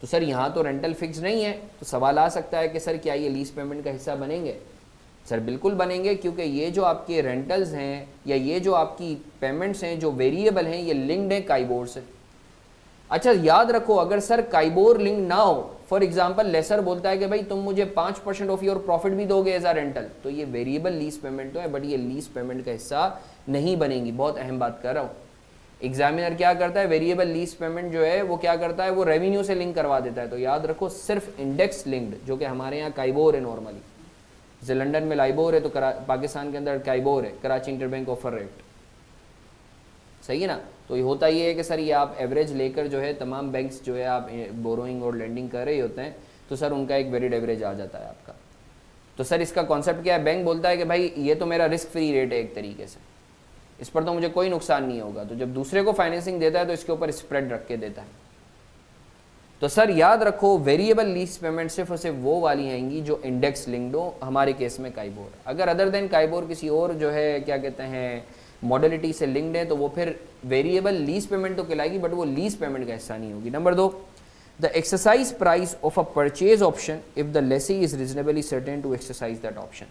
तो सर, यहाँ तो रेंटल फिक्स नहीं है तो सवाल आ सकता है कि सर, क्या ये लीज पेमेंट का हिस्सा बनेंगे? सर, बिल्कुल बनेंगे, क्योंकि ये जो आपके रेंटल्स हैं, या ये जो आपकी पेमेंट्स हैं, जो वेरिएबल हैं, ये लिंक्ड हैं काइबोर से। अच्छा याद रखो, अगर सर काइबोर लिंक ना हो फॉर एग्ज़ाम्पल लेसर बोलता है कि भाई तुम मुझे पाँच परसेंट ऑफ़ योर प्रॉफिट भी दोगे एज आ रेंटल तो ये वेरिएबल लीज पेमेंट तो है बट ये लीज पेमेंट का हिस्सा नहीं बनेगी। बहुत अहम बात कर रहा हूँ। एग्जामिनर क्या करता है? वेरिएबल लीज पेमेंट जो है, वो क्या करता है? वो रेवेन्यू से लिंक करवा देता है। तो याद रखो, सिर्फ़ इंडेक्स लिंक्ड जो कि हमारे यहाँ काइबोर है नॉर्मली जैसे लंदन में लाइबोर है तो पाकिस्तान के अंदर काइबोर है, Karachi inter bank offer rate सही है ना? तो ये होता ये है कि सर ये आप एवरेज लेकर जो है तमाम बैंक्स जो है आप बोरोइंग और लेंडिंग कर रहे होते हैं तो सर उनका एक वेरिड एवरेज आ जाता है आपका। तो सर इसका कॉन्सेप्ट क्या है? बैंक बोलता है कि भाई, ये तो मेरा रिस्क फ्री रेट है एक तरीके से। इस पर तो मुझे कोई नुकसान नहीं होगा। तो जब दूसरे को फाइनेंसिंग देता है तो इसके ऊपर स्प्रेड रख के देता है। तो सर याद रखो वेरिएबल लीज पेमेंट सिर्फ़ और सिर्फ़ वो वाली आएँगी जो इंडेक्स लिंक्ड हो, हमारे केस में काइबोर अगर अदर देन काइबोर किसी और जो है, क्या कहते हैं मॉडलिटी से लिंक्ड है तो वो फिर वेरिएबल लीज पेमेंट तो कहलाएगी बट वो लीज पेमेंट का हिस्सा नहीं होगी। नंबर दो the exercise price of a purchase option if the lessee is reasonably certain to exercise that option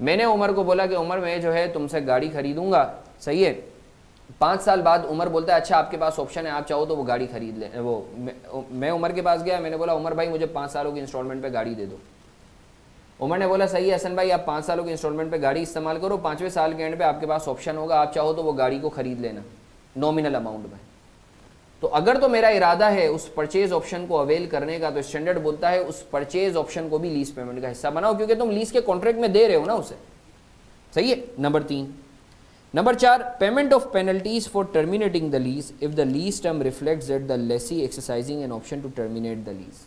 मैंने उमर को बोला कि, उमर, मैं जो है तुमसे गाड़ी खरीदूँगा। सही है? पाँच साल बाद उमर बोलता है अच्छा आपके पास ऑप्शन है, आप चाहो तो वो गाड़ी खरीद ले। वो, मैं उमर के पास गया, मैंने बोला, उमर भाई, मुझे पाँच सालों की इंस्टॉलमेंट पे गाड़ी दे दो। उमर ने बोला, सही हसन भाई, आप पाँच सालों के इंस्टॉलमेंट पे गाड़ी इस्तेमाल करो, पाँचवें साल के एंड पे आपके पास ऑप्शन होगा, आप चाहो तो वो गाड़ी को खरीद लेना नॉमिनल अमाउंट में। तो अगर तो मेरा इरादा है उस परचेज ऑप्शन को अवेल करने का तो स्टैंडर्ड बोलता है उस परचेज ऑप्शन को भी लीज पेमेंट का हिस्सा बनाओ, क्योंकि तुम लीज के कॉन्ट्रैक्ट में दे रहे हो ना उसे। सही है? नंबर तीन। नंबर चार payment of penalties for terminating the lease if the lease term reflects that the lessee exercising an option to terminate the lease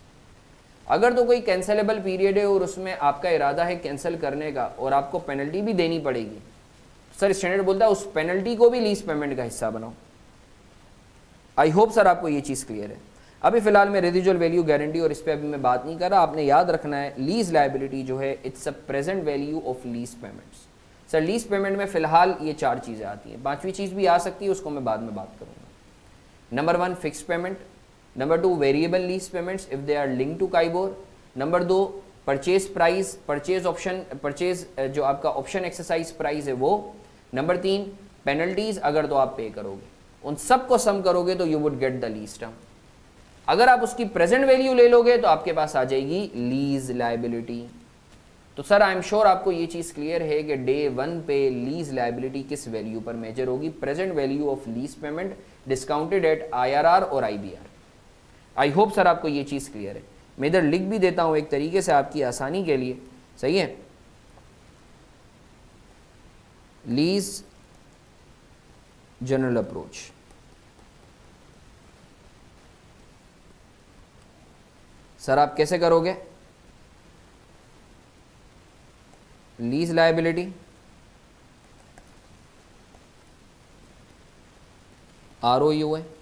अगर तो कोई कैंसलेबल पीरियड है और उसमें आपका इरादा है कैंसिल करने का और आपको पेनल्टी भी देनी पड़ेगी। सर स्टैंडर्ड बोलता है, उस पेनल्टी को भी लीज पेमेंट का हिस्सा बनाओ। आई होप सर आपको ये चीज़ क्लियर है। अभी फ़िलहाल मैं रेजिजुअल वैल्यू गारंटी और इस पर अभी मैं बात नहीं कर रहा, आपने याद रखना है लीज लाइबिलिटी जो है it's a present value of lease payments sir lease payment में फ़िलहाल ये चार चीज़ें आती हैं। पांचवी चीज़ भी आ सकती है, उसको मैं बाद में बात करूँगा। Number one fix payment number two variable lease payments if they are link to KIBOR number दो purchase price purchase option purchase जो आपका ऑप्शन एक्सरसाइज प्राइस है वो. नंबर तीन पेनल्टीज अगर तो आप पे करोगे. उन सबको सम करोगे तो you would get the lease term अगर आप उसकी प्रेजेंट वैल्यू ले लोगे तो आपके पास आ जाएगी लीज लाइबिलिटी तो सर आई एम श्योर आपको ये चीज़ क्लियर है कि डे वन पे लीज लाइबिलिटी किस वैल्यू पर मेजर होगी? Present value of lease payment discounted at IRR और आईबीआर आई होप सर आपको ये चीज़ क्लियर है। मैं इधर लिख भी देता हूँ एक तरीके से आपकी आसानी के लिए। सही है? लीज जनरल अप्रोच सर आप कैसे करोगे? Lease liability R O U है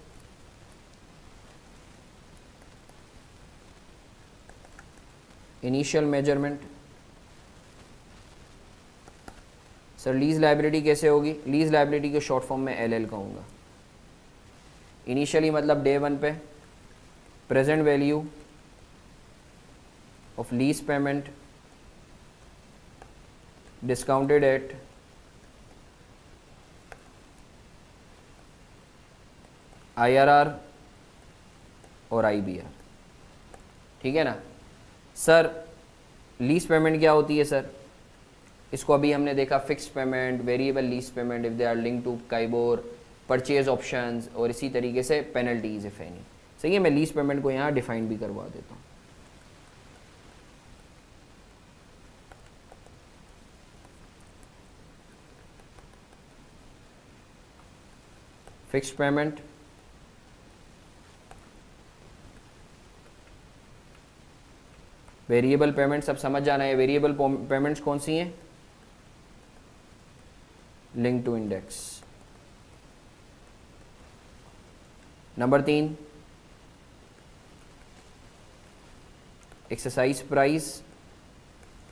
initial measurement. Sir, lease liability कैसे होगी? लीज लाइबिलिटी के शॉर्ट फॉर्म में एल एल कहूँगा। इनिशियली मतलब डे वन पे, present value of lease payment, discounted at IRR और आईबीआर ठीक है ना? सर लीज पेमेंट क्या होती है सर इसको अभी हमने देखा fix payment variable lease payment if they are link to KIBOR purchase option और इसी तरीके से पेनल्टीज इफ़ एनी सही है, मैं लीज पेमेंट को यहाँ डिफाइन भी करवा देता हूँ। फिक्स्ड पेमेंट वेरिएबल पेमेंट सब समझ जाना है, वेरिएबल पेमेंट्स कौन सी हैं? Link to index. नंबर तीन। Exercise price.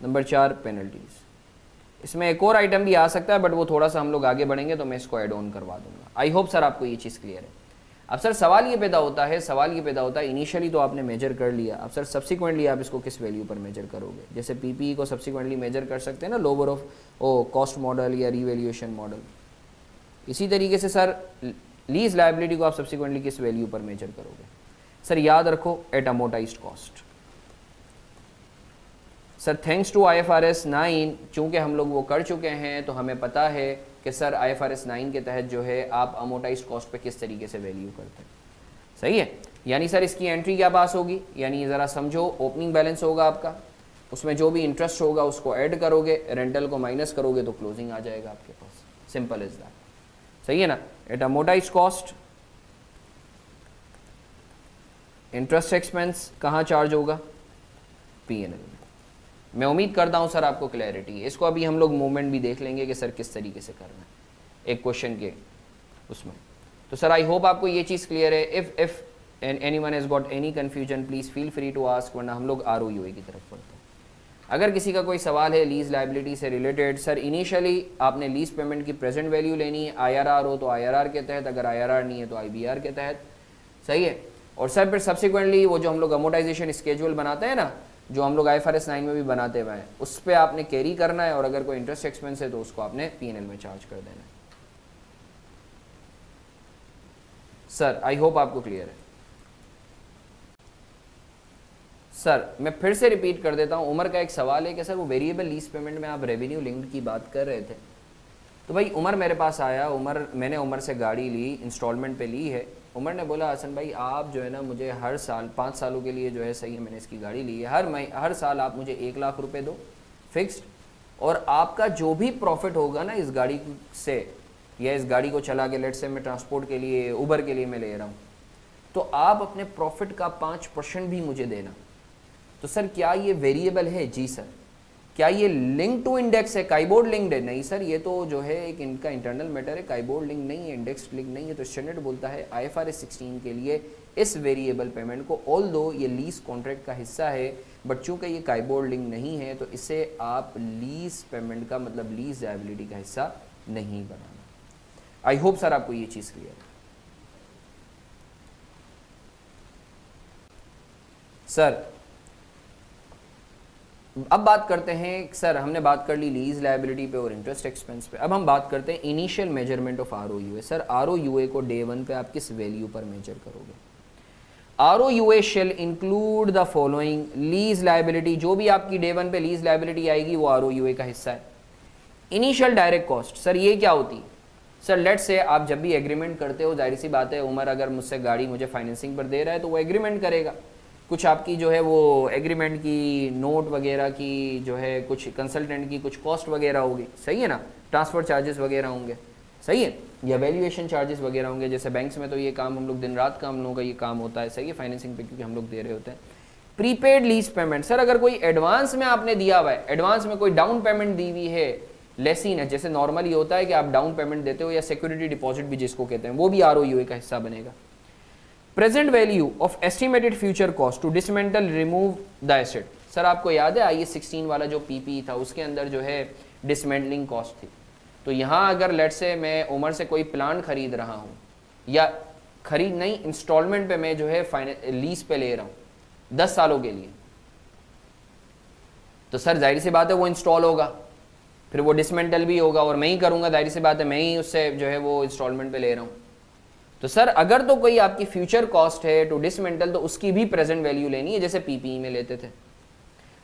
नंबर चार, पेनल्टीज। इसमें एक और आइटम भी आ सकता है, बट वो थोड़ा सा हम लोग आगे बढ़ेंगे तो मैं इसको ऐड ऑन करवा दूँगा। आई होप सर आपको ये चीज़ क्लियर है। अब सर, सवाल ये पैदा होता है, सवाल ये पैदा होता है इनिशियली तो आपने मेजर कर लिया। अब सर सब्सिक्वेंटली आप इसको किस वैल्यू पर मेजर करोगे? जैसे पीपीई e को सब्सिक्वेंटली मेजर कर सकते हैं ना lower of O cost model या रिवेल्यूएशन मॉडल इसी तरीके से सर लीज लाइबिलिटी को आप सब्सिक्वेंटली किस वैल्यू पर मेजर करोगे? सर, याद रखो at amortise cost sir thanks to I F R S nine चूँकि हम लोग वो कर चुके हैं तो हमें पता है कि sir I F R S nine के तहत जो है आप अमोटाइज कॉस्ट पे किस तरीके से वैल्यू करते हैं। सही है? यानी सर, इसकी एंट्री क्या पास होगी? यानी ज़रा समझो ओपनिंग बैलेंस होगा आपका। उसमें जो भी इंटरेस्ट होगा, उसको ऐड करोगे रेंटल को माइनस करोगे तो क्लोजिंग आ जाएगा आपके पास। सिंपल इज़ दैट सही है ना? At amortise cost interest expense कहाँ चार्ज होगा? पी एन एल में उम्मीद करता हूँ, सर, आपको क्लैरिटी है। इसको अभी हम लोग मूवमेंट भी देख लेंगे कि सर किस तरीके से करना है। एक क्वेश्चन के उसमें। तो सर आई होप आपको ये चीज़ क्लियर है। If if any one has got any confusion please feel free to ask वरना हम लोग आर की तरफ़ पढ़ते हैं। अगर किसी का कोई सवाल है लीज लाइबिलिटी से रिलेटेड सर इनिशियली आपने लीज पेमेंट की प्रेजेंट वैल्यू लेनी है। आईआरआर हो तो आईआरआर के तहत, अगर आईआरआर नहीं है तो आईबीआर के तहत। सही है? और सर, फिर सब्सिक्वेंटली वो जो हम लोग अमोटाइजेशन स्केजुअल बनाते हैं ना जो हम लोग आई एफ़ नाइन में भी बनाते हुए हैं, उस पर आपने कैरी करना है और अगर कोई इंटरेस्ट एक्सपेंस है तो उसको आपने पी में चार्ज कर देना है। सर आई होप आपको क्लियर है। सर मैं फिर से रिपीट कर देता हूँ, उमर का एक सवाल है कि सर वो वेरिएबल लीज पेमेंट में आप रेवेन्यू लिंक्ड की बात कर रहे थे। तो भाई, उमर मेरे पास आया, उमर, मैंने उमर से गाड़ी ली इंस्टॉलमेंट पे ली है। उमर ने बोला, हसन भाई, आप जो है ना मुझे हर साल, पाँच सालों के लिए जो है सही है, मैंने इसकी गाड़ी ली है। हर मई हर साल आप मुझे एक लाख रुपए दो, फिक्स्ड। और आपका जो भी प्रॉफिट होगा ना इस गाड़ी से, या इस गाड़ी को चला के लेट से मैं ट्रांसपोर्ट के लिए, उबर के लिए मैं ले रहा हूँ तो आप अपने प्रॉफिट का पाँच परसेंट भी मुझे देना। तो सर, क्या ये वेरिएबल है? जी सर। क्या ये लिंक टू इंडेक्स है? काईबोर्ड लिंक्ड है? नहीं सर ये तो जो है एक इनका इंटरनल मैटर है। काईबोर्ड लिंक नहीं है इंडेक्स लिंक नहीं है। तो स्टैंडर्ड बोलता है आई एफ़ आर के लिए इस वेरिएबल पेमेंट को ऑल दो ये लीज कॉन्ट्रैक्ट का हिस्सा है बट चूँकि ये काईबोर्ड लिंक नहीं है तो इसे आप लीज पेमेंट का मतलब लीज लाइबिलिटी का हिस्सा नहीं बनाना। आई होप सर आपको ये चीज़ क्लियर है। सर अब बात करते हैं, सर, हमने बात कर ली लीज लाइबिलिटी पे और इंटरेस्ट एक्सपेंस पे। अब हम बात करते हैं initial measurement of R O U A sir R O U A को डे वन पे आप किस वैल्यू पर मेजर करोगे? R O U A shall include the following lease liability जो भी आपकी डे वन पे लीज लाइबिलिटी आएगी, वो आर ओ यू ए का हिस्सा है। इनिशियल डायरेक्ट कॉस्ट सर, ये क्या होती? है सर लेट से आप जब भी एग्रीमेंट करते हो, ज़ाहिर सी बात है, उमर अगर मुझसे गाड़ी मुझे फाइनेंसिंग पर दे रहा है तो वो एग्रीमेंट करेगा। कुछ आपकी जो है वो एग्रीमेंट की नोट वगैरह की, जो है कुछ कंसल्टेंट की कुछ कॉस्ट वगैरह होगी। सही है ना? ट्रांसफ़र चार्जेस वगैरह होंगे। सही है? या वैल्यूएशन चार्जेस वगैरह होंगे। जैसे बैंक्स में तो ये काम हम लोग दिन रात का हम लोगों का ये काम होता है। सही है? फाइनेंसिंग पे क्योंकि हम लोग दे रहे होते हैं। प्रीपेड लीज पेमेंट सर अगर कोई एडवांस में आपने दिया हुआ है एडवांस में कोई डाउन पेमेंट दी हुई है लेसिन है जैसे नॉर्मली होता है कि आप डाउन पेमेंट देते हो या सिक्योरिटी डिपॉजिट भी जिसको कहते हैं, वो भी आर का हिस्सा बनेगा। Present value of estimated future cost to dismantle remove the asset sir, आपको याद है आई सिक्सटीन वाला जो पीपी था, उसके अंदर जो है डिसमेंटलिंग कॉस्ट थी। तो यहाँ अगर लेट से मैं उमर से कोई प्लान खरीद रहा हूँ, या खरीद, नहीं इंस्टॉलमेंट पे मैं जो है लीज पे ले रहा हूँ, दस सालों के लिए तो सर, ज़ाहिर सी बात है वो इंस्टॉल होगा, फिर वो डिसमेंटल भी होगा, और मैं ही करूँगा, ज़ाहिर सी बात है मैं ही उससे जो है वो इंस्टॉलमेंट पे ले रहा हूँ। तो सर, अगर तो कोई आपकी फ्यूचर कॉस्ट है टू डिसमेंटल तो उसकी भी प्रेजेंट वैल्यू लेनी है, जैसे पीपीई में लेते थे।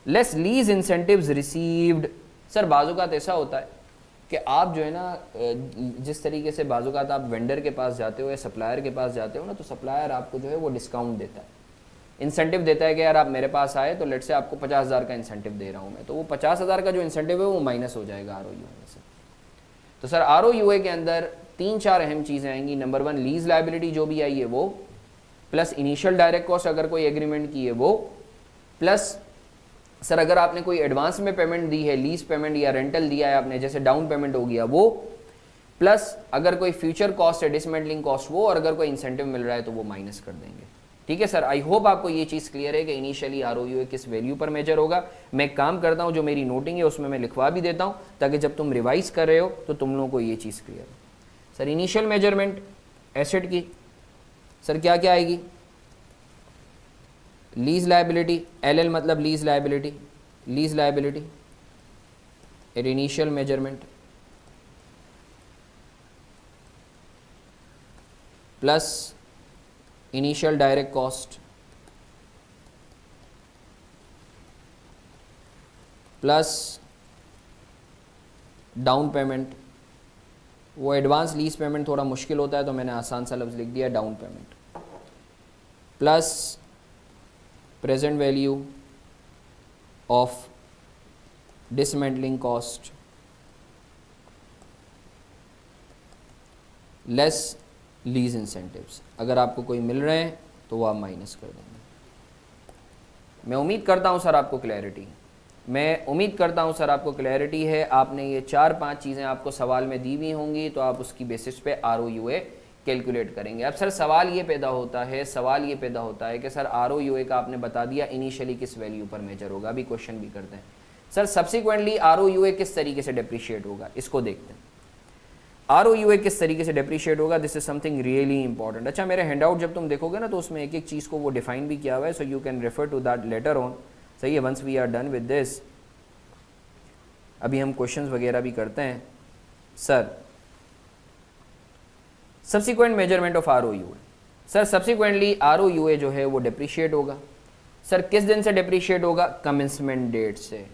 Less lease incentive received sir बाजुकात ऐसा होता है कि आप जो है ना जिस तरीके से बाजुकात आप वेंडर के पास जाते हो या सप्लायर के पास जाते हो ना तो सप्लायर आपको जो है वो डिस्काउंट देता है। इंसेंटिव देता है कि यार आप मेरे पास आए तो लेट से आपको पचास हज़ार का इंसेंटिव दे रहा हूँ मैं। तो वो पचास हज़ार का जो इंसेंटिव है, वो माइनस हो जाएगा आर ओ यू से। तो sir R O U A के अंदर तीन चार अहम चीज़ें आएँगी। नंबर वन लीज लाइबिलिटी जो भी आई है वो प्लस इनिशियल डायरेक्ट कॉस्ट अगर कोई एग्रीमेंट की है वो प्लस सर अगर आपने कोई एडवांस में पेमेंट दी है लीज पेमेंट या रेंटल दिया है आपने, जैसे डाउन पेमेंट हो गया वो प्लस अगर कोई फ्यूचर कॉस्ट है डिसमेंटलिंग कॉस्ट वो, और अगर कोई इंसेंटिव मिल रहा है तो वो माइनस कर देंगे। ठीक है सर आई होप आपको ये चीज़ क्लियर है कि इनिशियली आर किस वैल्यू पर मेजर होगा। मैं काम करता हूँ, जो मेरी नोटिंग है, उसमें मैं लिखवा भी देता हूँ, ताकि जब तुम रिवाइज कर रहे हो तो तुम लोगों को ये चीज़ क्लियर हो। सर इनिशियल मेज़रमेंट एसेट की। सर, क्या क्या आएगी? लीज लाइबिलिटी एल एल मतलब lease liability lease liability at initial measurement plus initial direct cost plus down payment वो एडवांस लीज पेमेंट थोड़ा मुश्किल होता है तो मैंने आसान सा लफ्ज़ लिख दिया down payment plus present value of dismantling cost less lease incentives अगर आपको कोई मिल रहे हैं तो वो आप माइनस कर देंगे. मैं उम्मीद करता हूँ सर आपको क्लैरिटी मैं उम्मीद करता हूँ, सर, आपको क्लैरिटी है। आपने ये चार पाँच चीज़ें आपको सवाल में दी हुई होंगी तो आप उसकी बेसिस पे R O U A calculate करेंगे। अब सर, सवाल ये पैदा होता है, सवाल ये पैदा होता है कि sir R O U A का आपने बता दिया इनिशियली किस वैल्यू पर मेजर होगा? अभी क्वेश्चन भी करते हैं। Sir subsequently R O U A किस तरीके से डिप्रिशिएट होगा? इसको देखते हैं। आर ओ यू ए किस तरीके से डिप्रिशिएट होगा? This is something really important अच्छा मेरे हैंड आउट जब तुम देखोगे ना तो उसमें एक एक चीज़ को वो डिफाइन भी किया हुआ है so you can refer to that letter on सही है once we are done with this अभी हम क्वेश्चंस वगैरह भी करते हैं sir subsequent measurement of R O U sir subsequently R O U A जो है, वो डिप्रिशिएट होगा। सर किस दिन से डिप्रिशिएट होगा? कमेंसमेंट डेट से।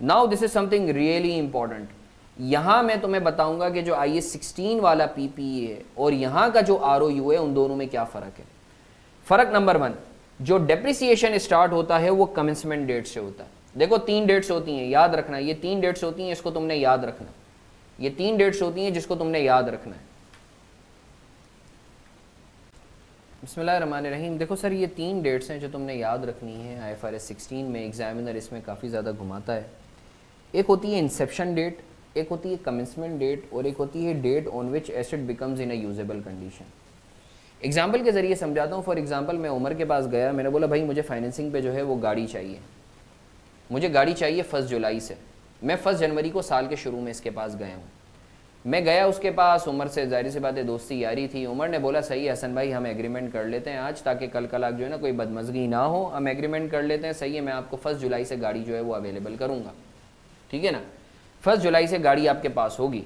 Now this is something really important यहाँ मैं तुम्हें बताऊँगा कि जो आई एस सिक्सटीन वाला पीपीई है और यहाँ का जो आर ओ यू है, उन दोनों में क्या फ़र्क है। फ़र्क नंबर वन जो डेप्रिसिएशन स्टार्ट होता है, वो कमेंसमेंट डेट से होता है। देखो, तीन डेट्स होती हैं, याद रखना। ये तीन डेट्स होती हैं, इसको तुमने याद रखना। ये तीन डेट्स होती हैं, जिसको तुमने याद रखना है। रहीम देखो सर, ये तीन डेट्स हैं जो तुमने याद रखनी है। I F R S sixteen में एग्जामिनर इसमें काफ़ी ज़्यादा घुमाता है। एक होती है इंसेप्शन डेट एक होती है कमेंसमेंट डेट और एक होती है date on which asset becomes in a usable condition example के ज़रिए समझाता हूँ. फॉर एग्ज़ाम्पल मैं उमर के पास गया, मैंने बोला, भाई, मुझे फाइनेंसिंग पे जो है वो गाड़ी चाहिए। मुझे गाड़ी चाहिए फ़र्स्ट जुलाई से। मैं फ़र्स्ट जनवरी को साल के शुरू में इसके पास गया हूँ। मैं गया उसके पास, उमर से ज़ाहिर सी बात दोस्ती यारी थी। उमर ने बोला, सही हसन भाई, हम एग्रीमेंट कर लेते हैं आज, ताकि कल कल जो है ना कोई बदमजगी ना हो। हम एग्रीमेंट कर लेते हैं, सही है, मैं आपको फ़र्स्ट जुलाई से गाड़ी जो है वो अवेलेबल करूँगा। ठीक है ना? फ़र्स्ट जुलाई से गाड़ी आपके पास होगी।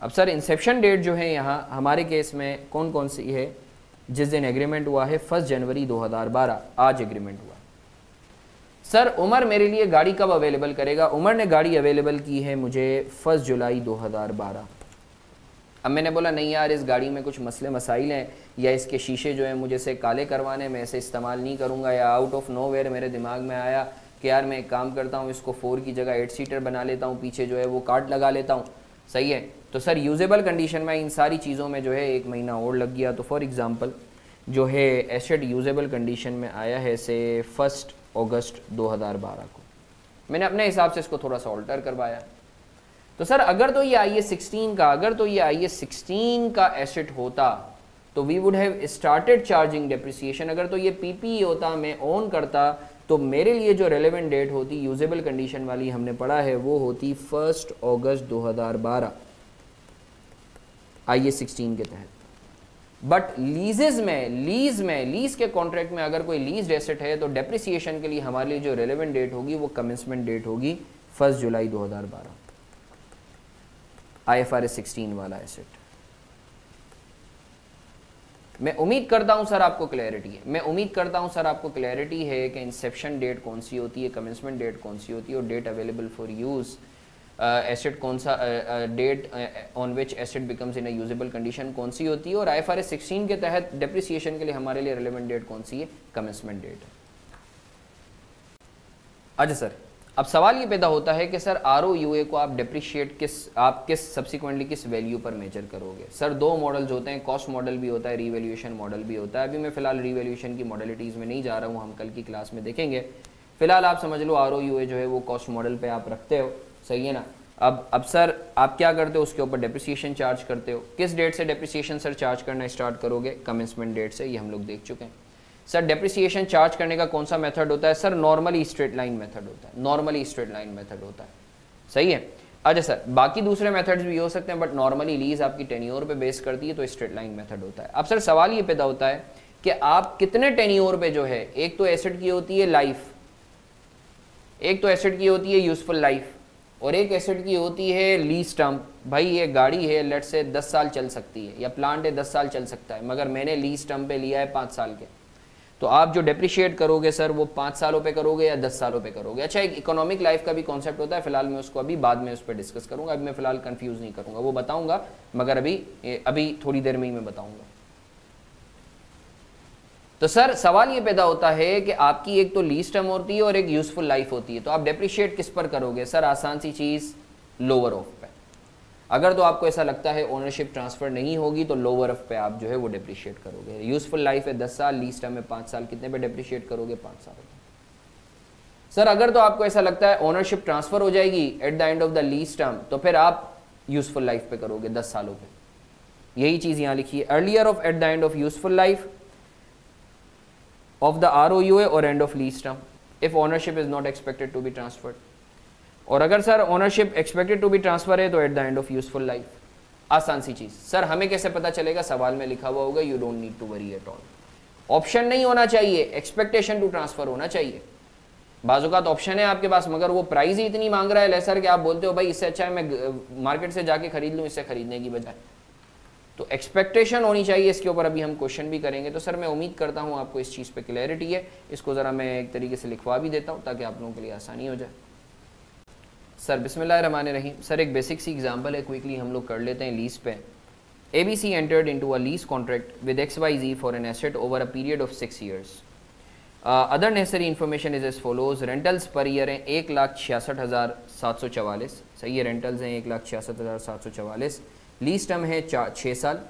अब सर इंसेप्शन डेट जो है यहाँ, हमारे केस में कौन कौन सी है? जिस दिन एग्रीमेंट हुआ है फ़र्स्ट जनवरी 2012 आज एग्रीमेंट हुआ। सर, उमर मेरे लिए गाड़ी कब अवेलेबल करेगा? उमर ने गाड़ी अवेलेबल की है मुझे फ़र्स्ट जुलाई 2012 अब मैंने बोला, नहीं यार, इस गाड़ी में कुछ मसले मसाइल हैं, या इसके शीशे जो हैं मुझे से काले करवाने में ऐसे इस्तेमाल नहीं करूँगा, या आउट ऑफ़ नो मेरे दिमाग में आया कि यार मैं एक काम करता हूँ, इसको फोर की जगह एट सीटर बना लेता हूँ, पीछे जो है वो कार्ड लगा लेता हूँ। सही है। तो सर यूजेबल कंडीशन में इन सारी चीज़ों में जो है एक महीना और लग गया। तो फॉर एग्ज़ाम्पल जो है एसेड यूजेबल कंडीशन में आया है से फ़र्स्ट अगस्त 2012 को। मैंने अपने हिसाब से इसको थोड़ा सा ऑल्टर करवाया। तो सर, अगर तो ये आई एस सिक्सटीन का, अगर तो ये आई एस सिक्सटीन का एसेट होता तो we would have started charging depreciation अगर तो ये पीपी होता, मैं ऑन करता तो मेरे लिए जो रेलेवेंट डेट होती यूजेबल कंडीशन वाली हमने पढ़ा है, वो होती first August 2012 I S sixteen के तहत। बट लीजेज में लीज में लीज के कॉन्ट्रैक्ट में अगर कोई लीज एसेट है तो डेप्रिसिएशन के लिए हमारे लिए जो रेलेवेंट डेट होगी, वो कमेंसमेंट डेट होगी first July 2012 I F R S sixteen वाला एसेट मैं उम्मीद करता हूँ, सर, आपको क्लैरिटी है। मैं उम्मीद करता हूँ, सर, आपको क्लैरिटी है कि इंसेप्शन डेट कौन सी होती है कमेंसमेंट डेट कौन सी होती है, और date available for use asset कौन सा date on which asset becomes in usable condition कौन सी होती है, और आई एफ़ सिक्सटीन के तहत डिप्रिसिएशन के लिए हमारे लिए रिलेवेंट डेट कौन सी है? कमेंसमेंट डेट अच्छा सर। अब सवाल ये पैदा होता है कि sir R O U A को आप डिप्रिशिएट किस, आप किस सब्सिक्वेंटली किस वैल्यू पर मेजर करोगे? सर, दो मॉडल्स होते हैं कॉस्ट मॉडल भी होता है रीवैल्यूएशन मॉडल भी होता है। अभी मैं फ़िलहाल रीवैल्यूएशन की मॉडलिटीज़ में नहीं जा रहा हूँ, हम कल की क्लास में देखेंगे। फ़िलहाल आप समझ लो आर ओ यू ए जो है वो कॉस्ट मॉडल पर आप रखते हो। सही है ना? अब अब सर, आप क्या करते हो, उसके ऊपर डिप्रिसिएशन चार्ज करते हो। किस डेट से डिप्रिसिएशन सर चार्ज करना स्टार्ट करोगे? कमेंसमेंट डेट से, ये हम लोग देख चुके हैं। सर डेप्रिसिएशन चार्ज करने का कौन सा मेथड होता है? Sir normally straight line method होता है. नॉर्मली स्ट्रेट लाइन मेथड होता है. सही है? अच्छा सर बाकी दूसरे मेथड्स भी हो सकते हैं बट नॉर्मली लीज आपकी टेन्योर पे बेस करती है तो स्ट्रेट लाइन मेथड होता है. अब सर सवाल ये पैदा होता है कि आप कितने टेन्योर पे जो है, एक तो एसिड की होती है लाइफ एक तो एसिड की होती है यूजफुल लाइफ और एक एसिड की होती है लीज टर्म भाई, ये गाड़ी है लेट से दस साल चल सकती है, या प्लांट है, दस साल चल सकता है, मगर मैंने लीज टर्म पे लिया है पाँच साल के। तो आप जो डेप्रिशिएट करोगे सर वो पाँच सालों पे करोगे या दस सालों पे करोगे? अच्छा एक इकोनॉमिक लाइफ का भी कॉन्सेप्ट होता है, फ़िलहाल मैं उसको अभी बाद में उस पर डिस्कस करूँगा। अभी मैं फ़िलहाल कंफ्यूज नहीं करूँगा, वो बताऊँगा, मगर अभी अभी थोड़ी देर में ही मैं बताऊँगा। तो सर सवाल ये पैदा होता है कि आपकी एक तो लीज टर्म होती है और एक यूजफुल लाइफ होती है। तो आप डेप्रिशिएट किस पर करोगे? सर आसान सी चीज़ लोअर ऑफ़ पे। अगर तो आपको ऐसा लगता है ओनरशिप ट्रांसफ़र नहीं होगी तो लोअर ऑफ़ पे आप जो है वो डिप्रिशिएट करोगे। यूजफुल लाइफ है दस साल लीज टर्म है पाँच साल, कितने पे डिप्रिशिएट करोगे? पाँच साल। सर अगर तो आपको ऐसा लगता है ओनरशिप ट्रांसफ़र हो जाएगी at the end of the lease term तो फिर आप यूजफुल लाइफ पे करोगे दस सालों पे। यही चीज़ यहाँ लिखी है। Earlier of at the end of useful life of the ROUA or end of lease term if ownership is not expected to be transferred और अगर sir ownership expected to be transfer है तो at the end of useful life आसान सी चीज़। Sir, हमें कैसे पता चलेगा? सवाल में लिखा हुआ होगा you don't need to worry at all option नहीं होना चाहिए। एक्सपेक्टेशन टू ट्रांसफ़र होना चाहिए। बाजू का ऑप्शन है आपके पास, मगर वो प्राइस ही इतनी मांग रहा है लेसर कि आप बोलते हो, भाई, इससे अच्छा है, मैं मार्केट से जाके खरीद लूँ, इससे खरीदने की बजाय. तो एक्सपेक्टेशन होनी चाहिए, इसके ऊपर अभी हम क्वेश्चन भी करेंगे। तो सर, मैं उम्मीद करता हूँ आपको इस चीज़ पर क्लैरिटी है। इसको ज़रा मैं एक तरीके से लिखवा भी देता हूँ, ताकि आप लोगों के लिए आसानी हो जाए। सर रहमान रहीम। सर, एक बेसिक सी एग्जांपल है क्विकली हम लोग कर लेते हैं लीज पे। A B C entered into a lease contract with X Y Z for an asset over a period of six years other necessary information is as follows rentals per year हैं एक लाख छियासठ हज़ार सात सौ चवालीस। सही है रेंटल्स हैं एक लाख छियासठ हज़ार सात सौ चवालीस। लीज टर्म है छः साल।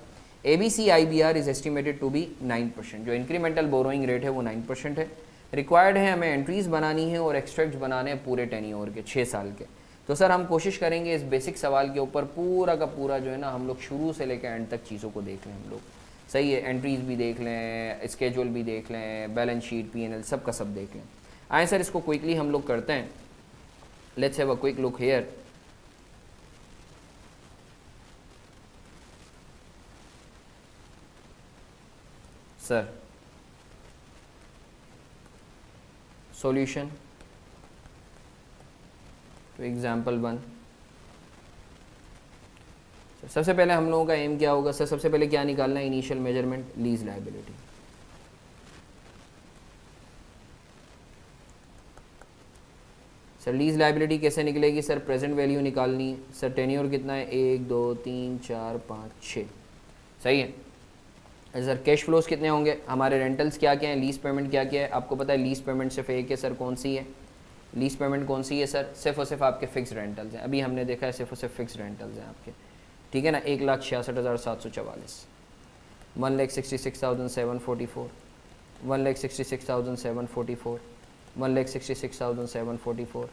A B C I B R is estimated to be nine percent जो इंक्रीमेंटल बोरोइंग रेट है वो नाइन परसेंट है। रिक्वायर्ड है हमें एंट्रीज़ बनानी है और एक्सट्रैक्ट बनाने हैं पूरे टेन ईयर के, छः साल के। तो सर, हम कोशिश करेंगे इस बेसिक सवाल के ऊपर पूरा का पूरा जो है ना, हम लोग शुरू से लेकर एंड तक चीज़ों को देख लें हम लोग। सही है एंट्रीज़ भी देख लें स्केजुअल भी देख लें balance sheet P N L सब का सब देख लें। आए सर, इसको क्विकली हम लोग करते हैं। Let's have a quick look here sir, solution to example one सबसे पहले हम लोगों का एम क्या होगा? सर सबसे पहले क्या निकालना है? Initial measurement lease liability sir lease liability कैसे निकलेगी? सर प्रेजेंट वैल्यू निकालनी। सर टेन्योर कितना है? एक, दो, तीन, चार, पाँच छः सही है? सर कैश फ्लोज कितने होंगे? हमारे रेंटल्स क्या क्या हैं? लीज पेमेंट क्या क्या है? आपको पता है लीज पेमेंट सिर्फ़ एक है सर कौन सी है? लीज पेमेंट कौन सी है सर सिर्फ़ और सिर्फ़ आपके फिक्स रेंटल्स हैं। अभी हमने देखा है सिर्फ़ और सिर्फ़ फिक्स रेंटल्स हैं आपके। ठीक है ना? एक लाख छियासठ हज़ार सात सौ चवालीस। One lakh sixty six thousand seven forty four one lakh sixty six thousand seven forty four one lakh sixty six thousand seven forty four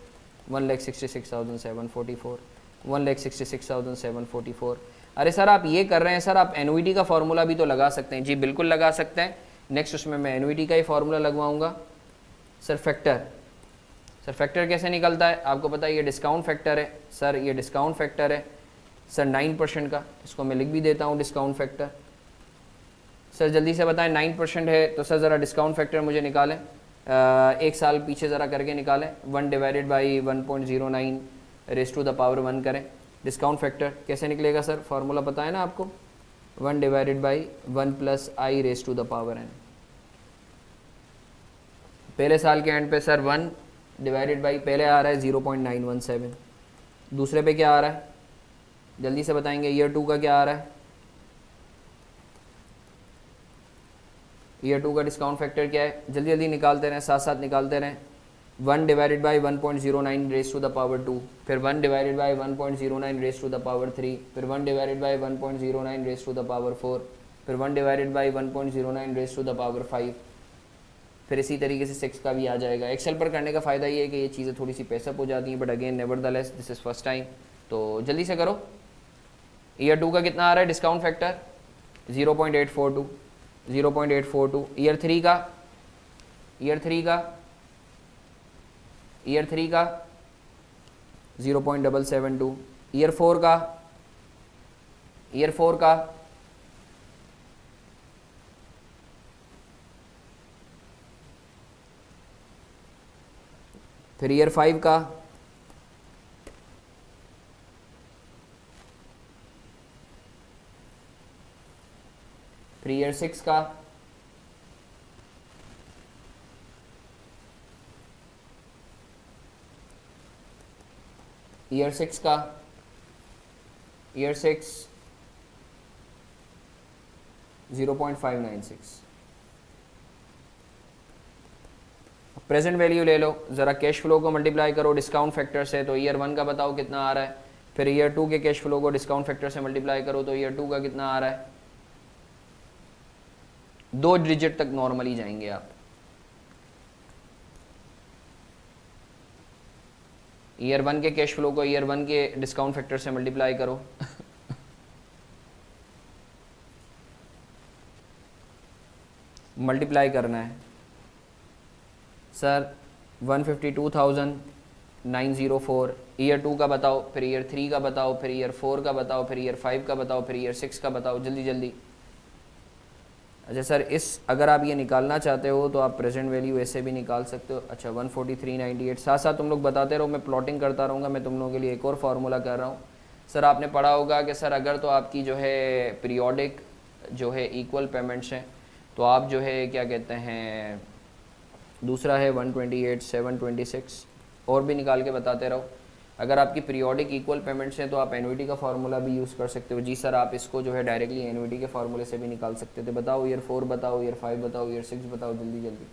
one lakh sixty six thousand seven forty four one lakh sixty six thousand seven forty four अरे sir, आप ये कर रहे हैं, sir, आप N का formula भी तो लगा सकते हैं। जी, बिल्कुल लगा सकते हैं। नेक्स्ट उसमें मैं एन का ही फार्मूला लगवाऊँगा। सर फैक्टर सर फैक्टर कैसे निकलता है? आपको पता है ये डिस्काउंट फैक्टर है। सर, ये डिस्काउंट फैक्टर है। सर नाइन परसेंट का। इसको मैं लिख भी देता हूँ डिस्काउंट फैक्टर सर, जल्दी से बताएँ नाइन परसेंट है तो सर, ज़रा डिस्काउंट फैक्टर मुझे निकालें। एक साल पीछे ज़रा करके निकालें। One divided by one point zero nine raise to the power one करें। डिस्काउंट फैक्टर कैसे निकलेगा सर? फार्मूला पता है ना आपको। One divided by one plus I raise to the power N पहले साल के एंड पे सर वन डिवाइडेड बाई पहले आ रहा है zero point nine one seven दूसरे पे क्या आ रहा है? जल्दी से बताएँगे ईयर टू का क्या आ रहा है? ईयर टू का डिस्काउंट फैक्टर क्या है? जल्दी जल्दी निकालते रहें साथ साथ निकालते रहें। One divided by one point zero nine raise to the power two फिर one divided by one point zero nine raise to the power three फिर one divided by one point zero nine raise to the power four फिर one divided by one point zero nine raise to the power five फिर इसी तरीके से six का भी आ जाएगा। Excel पर करने का फ़ायदा ये है कि ये चीज़ें थोड़ी सी पैसअप हो जाती हैं but again nevertheless this is first time तो जल्दी से करो। ईयर टू का कितना आ रहा है? Discount factor zero point eight four two zero point eight four two year three का ईयर थ्री का ईयर थ्री का zero point double seven two year four का ईयर फोर का फिर ईयर फाइव का। फिर ईयर सिक्स का। Year six का। Year six zero point five nine six present value ले लो, ज़रा कैश फ्लो को मल्टीप्लाई करो डिस्काउंट फैक्टर से तो ईयर वन का बताओ कितना आ रहा है। फिर ईयर टू के कैश फ्लो को डिस्काउंट फैक्टर से मल्टीप्लाई करो तो ईयर टू का कितना आ रहा है। दो डिजिट तक नॉर्मली जाएँगे आप। ईयर वन के कैश फ्लो को ईयर वन के डिस्काउंट फैक्टर से मल्टीप्लाई करो। [laughs] मल्टीप्लाई करना है। Sir one fifty two thousand nine zero four year two का बताओ, फिर ईयर थ्री का बताओ, फिर ईयर फोर का बताओ, फिर ईयर फाइव का बताओ, फिर ईयर सिक्स का बताओ, जल्दी जल्दी। अच्छा सर, इस, अगर आप ये निकालना चाहते हो तो आप प्रेजेंट वैल्यू ऐसे भी निकाल सकते हो। अच्छा one forty three ninety eight साथ साथ तुम लोग बताते रहो, मैं प्लॉटिंग करता रहूँगा, मैं तुम लोगों के लिए एक और फार्मूला कर रहा हूँ। सर, आपने पढ़ा होगा कि सर, अगर तो आपकी जो है पीरियोडिक जो है इक्वल पेमेंट्स हैं तो आप जो है, क्या कहते हैं दूसरा है one twenty eight, seven twenty six. और भी निकाल के बताते रहो। अगर आपकी पीरियोडिक इक्वल पेमेंट्स हैं तो आप एनवीटी का फार्मूला भी यूज़ कर सकते हो। जी सर, आप इसको जो है डायरेक्टली एनवीटी के फार्मूले से भी निकाल सकते थे। बताओ ईयर फोर बताओ ईयर फाइव बताओ ईयर सिक्स बताओ, जल्दी जल्दी।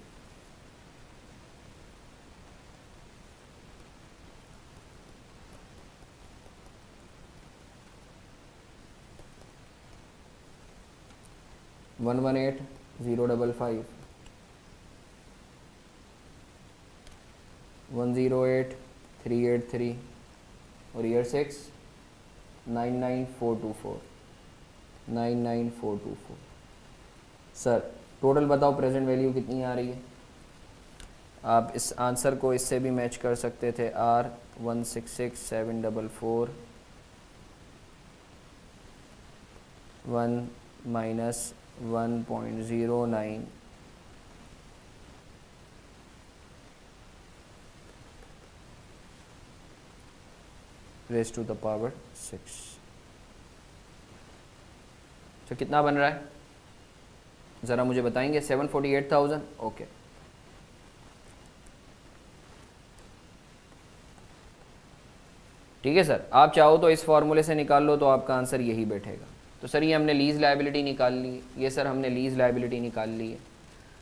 One one eight, zero double five. One zero eight, three eight three और year six, nine nine four two four, nine nine four two four. Sir total बताओ present value कितनी आ रही है? आप इस आंसर को इससे भी मैच कर सकते थे R one six six seven double four one minus one point zero nine raise to the power six तो कितना बन रहा है? ज़रा मुझे बताएँगे? Seven forty eight thousand okay ठीक है सर आप चाहो तो इस फॉर्मूले से निकाल लो तो आपका आंसर यही बैठेगा। तो सर ये हमने लीज लाइबिलिटी निकाल ली। ये सर हमने लीज लाइबिलिटी निकाल ली है।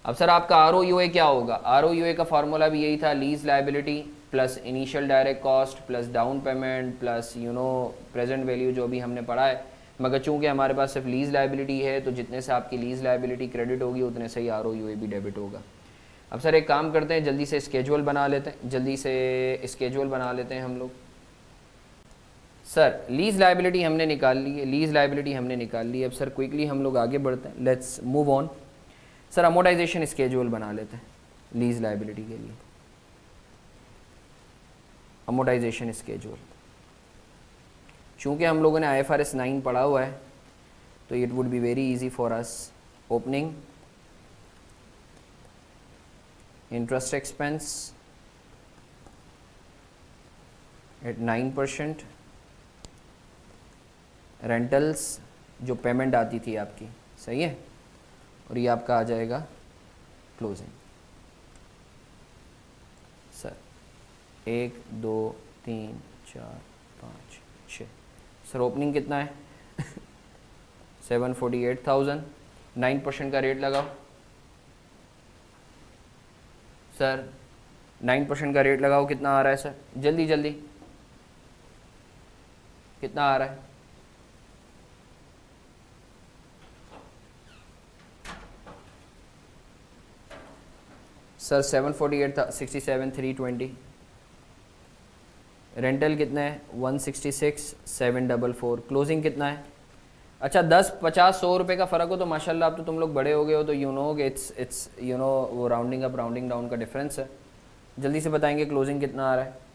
अब सर आपका आर ओ क्या होगा? आर ओ का फार्मूला भी यही था lease liability plus initial direct cost plus down payment plus you know present value जो भी हमने पढ़ा है। मगर चूँकि हमारे पास सिर्फ़ लीज लाइबिलिटी है तो जितने से आपकी लीज लाइबिलिटी क्रेडिट होगी, उतने से ही आर ओ यू भी डेबिट होगा। अब सर, एक काम करते हैं, जल्दी से स्केजुअल बना लेते हैं, जल्दी से स्केजुअल बना लेते हैं हम लोग। सर लीज लाइबिलिटी हमने निकाल ली है लीज लाइबिलिटी हमने निकाल ली अब सर क्विकली हम लोग आगे बढ़ते हैं। Let's move on sir amortization schedule बना लेते हैं लीज लाइबिलिटी के लिए। अमोटाइजेशन स्केजुअल चूँकि हम लोगों ने I F R S nine पढ़ा हुआ है तो it would be very easy for us opening interest expense at nine percent rentals जो पेमेंट आती थी आपकी, सही है? और ये आपका आ जाएगा क्लोजिंग सर एक, दो, तीन, चार, पाँच, छः। सर ओपनिंग कितना है? Seven forty eight thousand nine percent का रेट लगाओ। सर नाइन परसेंट का रेट लगाओ। कितना आ रहा है सर जल्दी जल्दी। कितना आ रहा है? सर सेवन फोर्टी एट था sixty seven three twenty rental कितना है? One sixty six seven double four closing कितना है? अच्छा दस पचास सौ रुपये का फ़र्क हो तो माशाल्लाह अब तो तुम लोग बड़े हो गए हो तो you know it's it's you know वो राउंडिंग अप राउंडिंग डाउन का डिफरेंस है। जल्दी से बताएँगे क्लोजिंग कितना आ रहा है।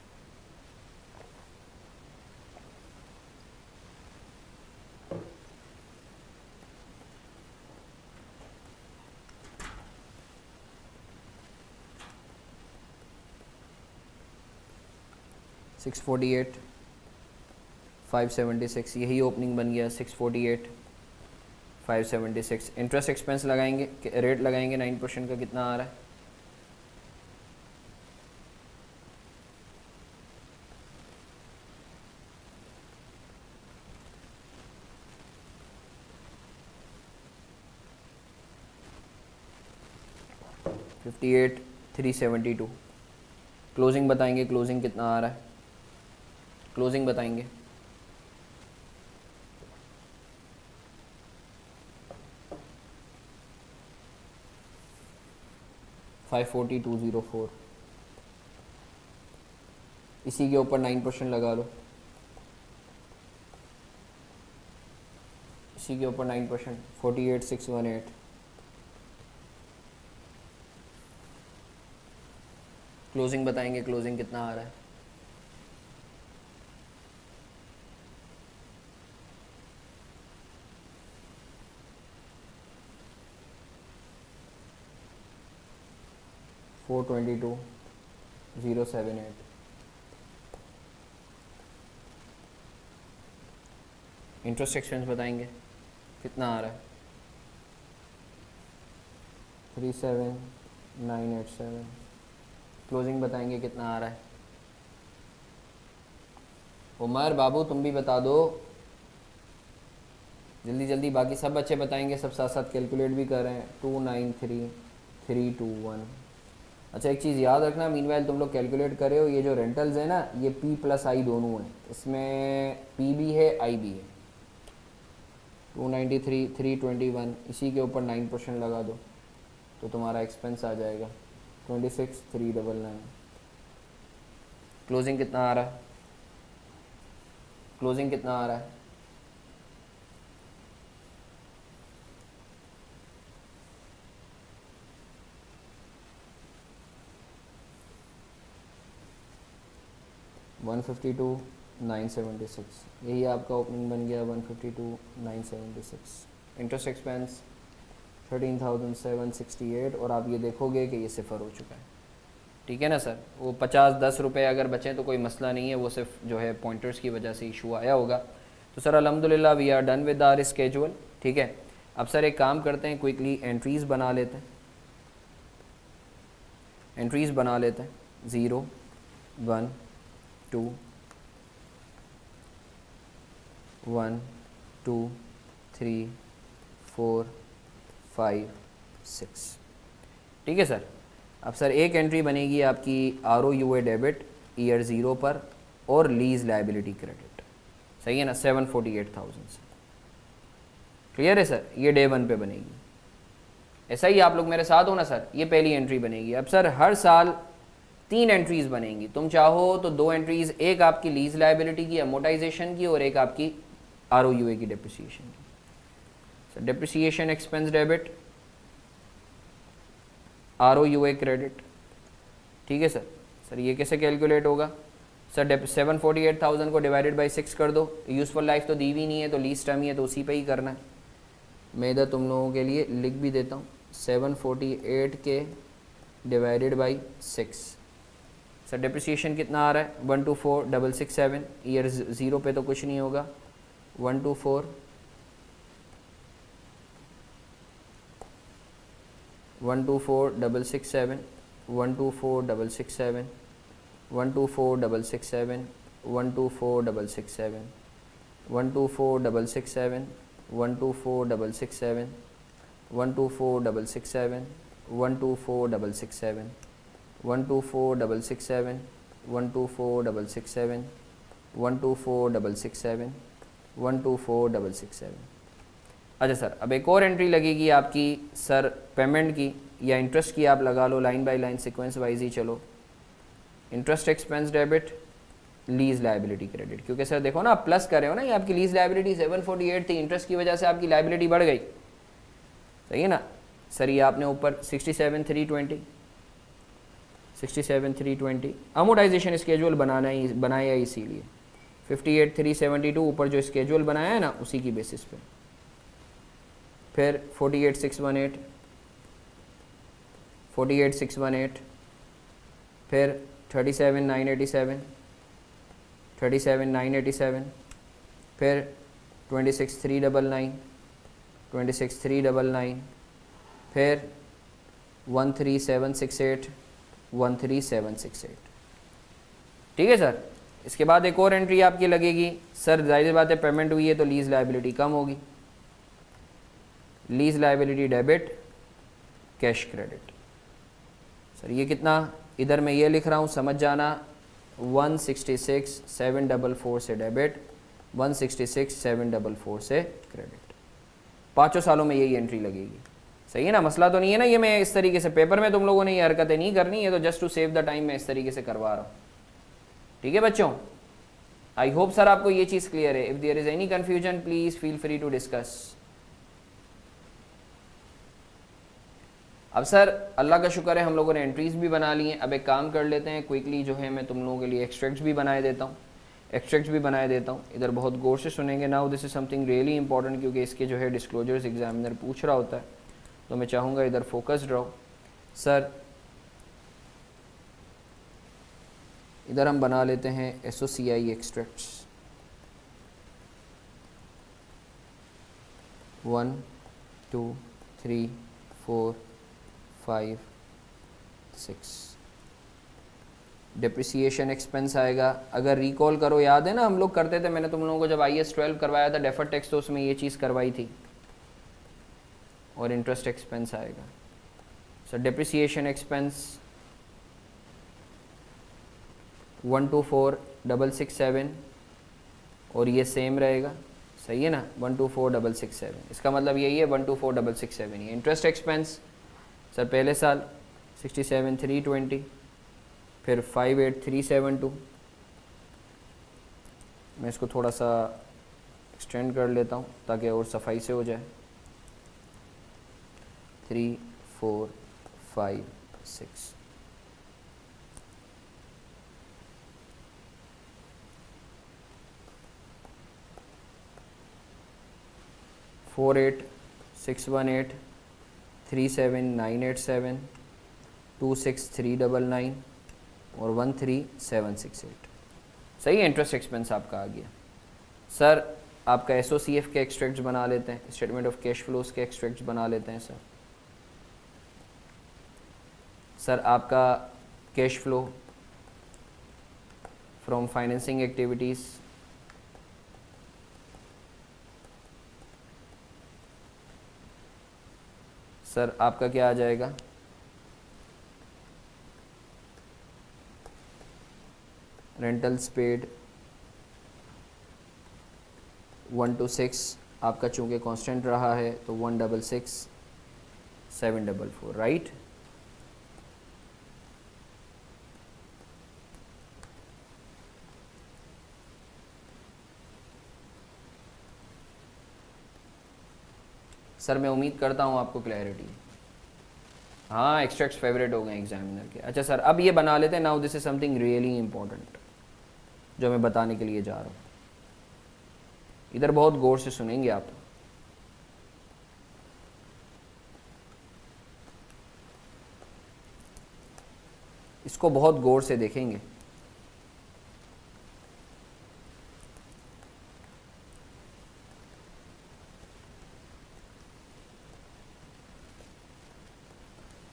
Six forty eight five seventy six यही ओपनिंग बन गया six forty eight five seventy six interest expense लगाएँगे रेट लगाएँगे नाइन परसेंट का कितना आ रहा है? Fifty eight three seventy two closing बताएँगे क्लोजिंग कितना आ रहा है? क्लोजिंग बताएँगे। Five forty two zero four इसी के ऊपर नाइन परसेंट लगा लो। इसी के ऊपर nine percent forty eight six one eight closing बताएँगे क्लोजिंग कितना आ रहा है। Twenty two zero seven eight interest expense बताएँगे, कितना आ रहा है? Three seven nine eight seven closing बताएँगे कितना आ रहा है? उमर, बाबू, तुम भी बता दो। जल्दी जल्दी, बाकी सब बच्चे बताएँगे, सब साथ साथ कैलकुलेट भी कर रहे हैं। Two nine three three two one अच्छा एक चीज़ याद रखना मीन तुम लोग कैलकुलेट करे हो, ये जो रेंटल्स है ना, ये पी प्लस आई दोनों हैं। इसमें पी भी है आई भी है। Two ninety three three twenty one इसी के ऊपर नाइन परसेंट लगा दो तो तुम्हारा एक्सपेंस आ जाएगा। Twenty six three double nine closing कितना आ रहा है? क्लोजिंग कितना आ रहा है? One fifty two nine seventy six. यही आपका ओपनिंग बन गया one fifty two nine seventy six. Interest expense thirteen thousand seven sixty eight और आप ये देखोगे कि ये सिफर हो चुका है। ठीक है ना सर? वो पचास दस रुपये अगर बचें तो कोई मसला नहीं है, वो सिर्फ़ जो है पॉइंटर्स की वजह से इशू आया होगा। तो सर अलहमदिल्ला we are done with our schedule ठीक है? अब सर, एक काम करते हैं क्विकली एंट्रीज़ बना लेते हैं। एंट्रीज़ बना लेते हैं। Zero one two, one, two, three, four, five, six. ठीक है, सर? अब, सर, एक एंट्री बनेगी आपकी R O U A debit year zero पर, और लीज लाइबिलिटी क्रेडिट सही है ना? सेवन फोर्टी एट थाउज़ेंड से क्लियर है, सर? ये डे वन पे बनेगी। ऐसा ही आप लोग मेरे साथ हो ना, सर? ये पहली एंट्री बनेगी। अब, सर, हर साल तीन एंट्रीज बनेंगी। तुम चाहो तो दो एंट्रीज एक आपकी लीज लाइबिलिटी की अमोटाइजेशन की और एक आपकी आर ओ यू ए की डिप्रिसिएशन की। Sir depreciation expense debit R O U A credit ठीक है सर सर ये कैसे कैलकुलेट होगा? Sir seven forty eight thousand को डिवाइडेड बाई सिक्स कर दो। यूज़फुल लाइफ तो दी भी नहीं है तो लीज टर्म ही है तो उसी पे ही करना है। मैं इधर तुम लोगों के लिए लिख भी देता हूँ। सेवन फोर्टी एट के divided by six sir depreciation कितना आ रहा है one two four double six seven year zero पे तो कुछ नहीं होगा one two four one two four double six seven one two four double six seven one two four double six seven one two four double six seven one two four double six seven one two four double six seven one two four double six seven one two four double six seven one two four double six seven one two four double six seven one two four double six seven one two four double six seven अच्छा sir, अब एक और entry लगेगी आपकी, sir payment की, या interest की आप लगा लो line by line sequence wise ही चलो। Interest expense debit lease liability credit क्योंकि सर देखो ना, आप प्लस कर रहे हो ना, ये आपकी lease liability seven forty eight थी इंटरेस्ट की वजह से आपकी लाइबिलिटी बढ़ गई। सही है ना? सर, ये आपने ऊपर sixty seven three twenty sixty seven three twenty amortisation schedule बनाना ही, बनाया इसीलिए। Fifty eight three seventy two ऊपर जो स्केजुअल बनाया है ना, उसी की बेसिस पे। फिर forty eight six one eight forty eight six one eight फिर thirty seven nine eighty seven thirty seven nine eighty seven फिर twenty six three double nine twenty six three double nine फिर one three seven six eight one three seven six eight ठीक है, sir? इसके बाद एक और entry आपकी लगेगी। सर, ज़ाहिर बात है पेमेंट हुई है तो लीज लाइबिलिटी कम होगी। Lease liability debit cash credit sir, ये कितना? इधर मैं ये लिख रहा हूँ, समझ जाना। One sixty six seven double four से debit one sixty six seven double four से क्रेडिट पाँचों सालों में यही एंट्री लगेगी। सही है ना? मसला तो नहीं है ना ये मैं इस तरीके से पेपर में तुम लोगों ने ये हरकतें नहीं करनी है तो just to save the time मैं इस तरीके से करवा रहा हूँ। ठीक है बच्चों? आई होप सर आपको ये चीज़ क्लियर है। If there is any confusion please feel free to discuss अब सर अल्लाह का शुक्र है हम लोगों ने एंट्रीज भी बना ली हैं। अब एक काम कर लेते हैं क्विकली जो है मैं तुम लोगों के लिए एक्सट्रैक्ट्स भी बनाए देता हूँ। एक्सट्रैक्ट्स भी बनाए देता हूँ। इधर बहुत गौर से सुनेंगे। Now this is something really important क्योंकि इसके जो है डिस्क्लोजर्स एग्जामिनर पूछ रहा होता है। तो मैं चाहूँगा इधर फोकस्ड रहो सर इधर हम बना लेते हैं S O C I extracts one two three four five six depreciation expense आएगा. अगर रिकॉल करो, याद है ना, हम लोग करते थे, मैंने तुम लोगों को जब आई एस ट्वेल्व करवाया था डेफर टैक्स तो उसमें ये चीज़ करवाई थी. और इंटरेस्ट एक्सपेंस आएगा। So depreciation expense one two four double six seven और ये सेम रहेगा। सही है ना? One two four double six seven इसका मतलब यही है one two four double six seven ये इंटरेस्ट एक्सपेंस सर, पहले साल सिक्सटी सेवन थ्री ट्वेंटी फिर five eight three seven two मैं इसको थोड़ा सा एक्सटेंड कर लेता हूँ ताकि और सफ़ाई से हो जाए। Three four five six four eight six one eight three seven nine eight seven two six three double nine और one three seven six eight सही इंटरेस्ट एक्सपेंस आपका आ गया। सर आपका एसओसीएफ के एक्सट्रैक्ट्स बना लेते हैं स्टेटमेंट ऑफ़ कैश फ्लोज के एक्सट्रैक्ट्स बना लेते हैं सर सर, आपका cash flow from financing activities sir, आपका क्या आ जाएगा? Rentals paid one two six आपका चूँकि कांस्टेंट रहा है तो one double six seven double four right sir, मैं उम्मीद करता हूँ आपको क्लैरिटी हाँ एक्सट्रैक्ट फेवरेट हो गए एग्जामिनर के। अच्छा सर, अब ये बना लेते हैं। Now this is something really important जो मैं बताने के लिए जा रहा हूँ। इधर बहुत गौर से सुनेंगे आप। इसको बहुत गौर से देखेंगे।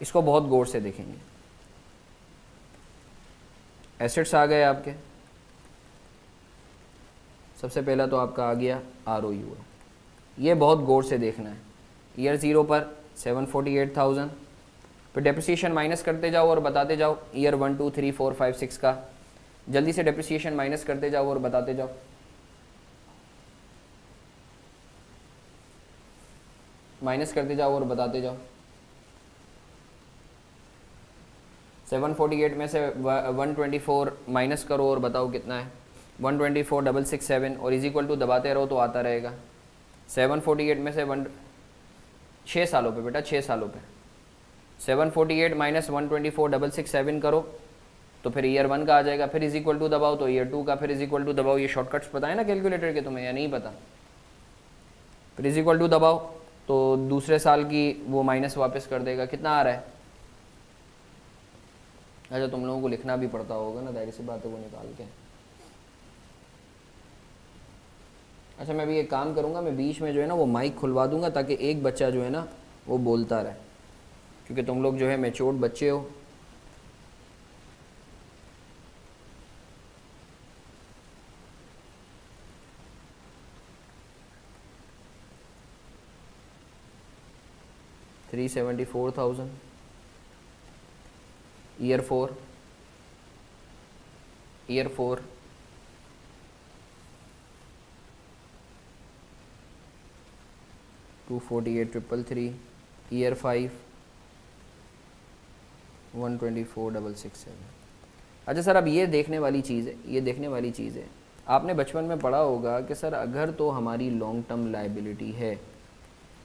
इसको बहुत गौर से देखेंगे। एसेट्स आ गए आपके। सबसे पहला तो आपका आ गया आर ओ यू ये बहुत गौर से देखना है। ईयर ज़ीरो पर सेवन फोर्टी एट थाउज़ेंड फिर डेप्रिसिएशन माइनस करते जाओ और बताते जाओ। Year one two three four five six का। जल्दी से डेप्रिसिएशन माइनस करते जाओ और बताते जाओ। माइनस करते जाओ और बताते जाओ। 748 में से 124 माइनस करो और बताओ कितना है। 124 twenty four double six seven और इज़ इक्वल टू दबाते रहो तो आता रहेगा। 748 में से वन छः सालों पे बेटा छः सालों पे। 748 forty eight minus one twenty four double six seven करो तो फिर ईयर वन का आ जाएगा। फिर इज़ इक्वल टू दबाओ तो ईयर टू का, फिर इज़ इक्वल टू दबाओ। ये शॉर्टकट्स पता है ना कैलकुलेटर के तुम्हें या नहीं पता? फिर इज़ इक्वल टू दबाओ तो दूसरे साल की वो माइनस वापस कर देगा। कितना आ रहा है? अच्छा तुम लोगों को लिखना भी पड़ता होगा ना दायरे से बातें वो निकाल के। अच्छा मैं भी एक काम करूँगा, मैं बीच में जो है ना, वो माइक खुलवा दूँगा, ताकि एक बच्चा जो है ना, वो बोलता रहे। क्योंकि तुम लोग जो है मेच्योर्ड बच्चे हो। Three seventy four thousand year four year four two forty eight triple three year five one twenty four double six seven अच्छा सर, अब ये देखने वाली चीज़ है, ये देखने वाली चीज़ है। आपने बचपन में पढ़ा होगा कि सर, अगर तो हमारी लॉन्ग टर्म लाइबिलिटी है।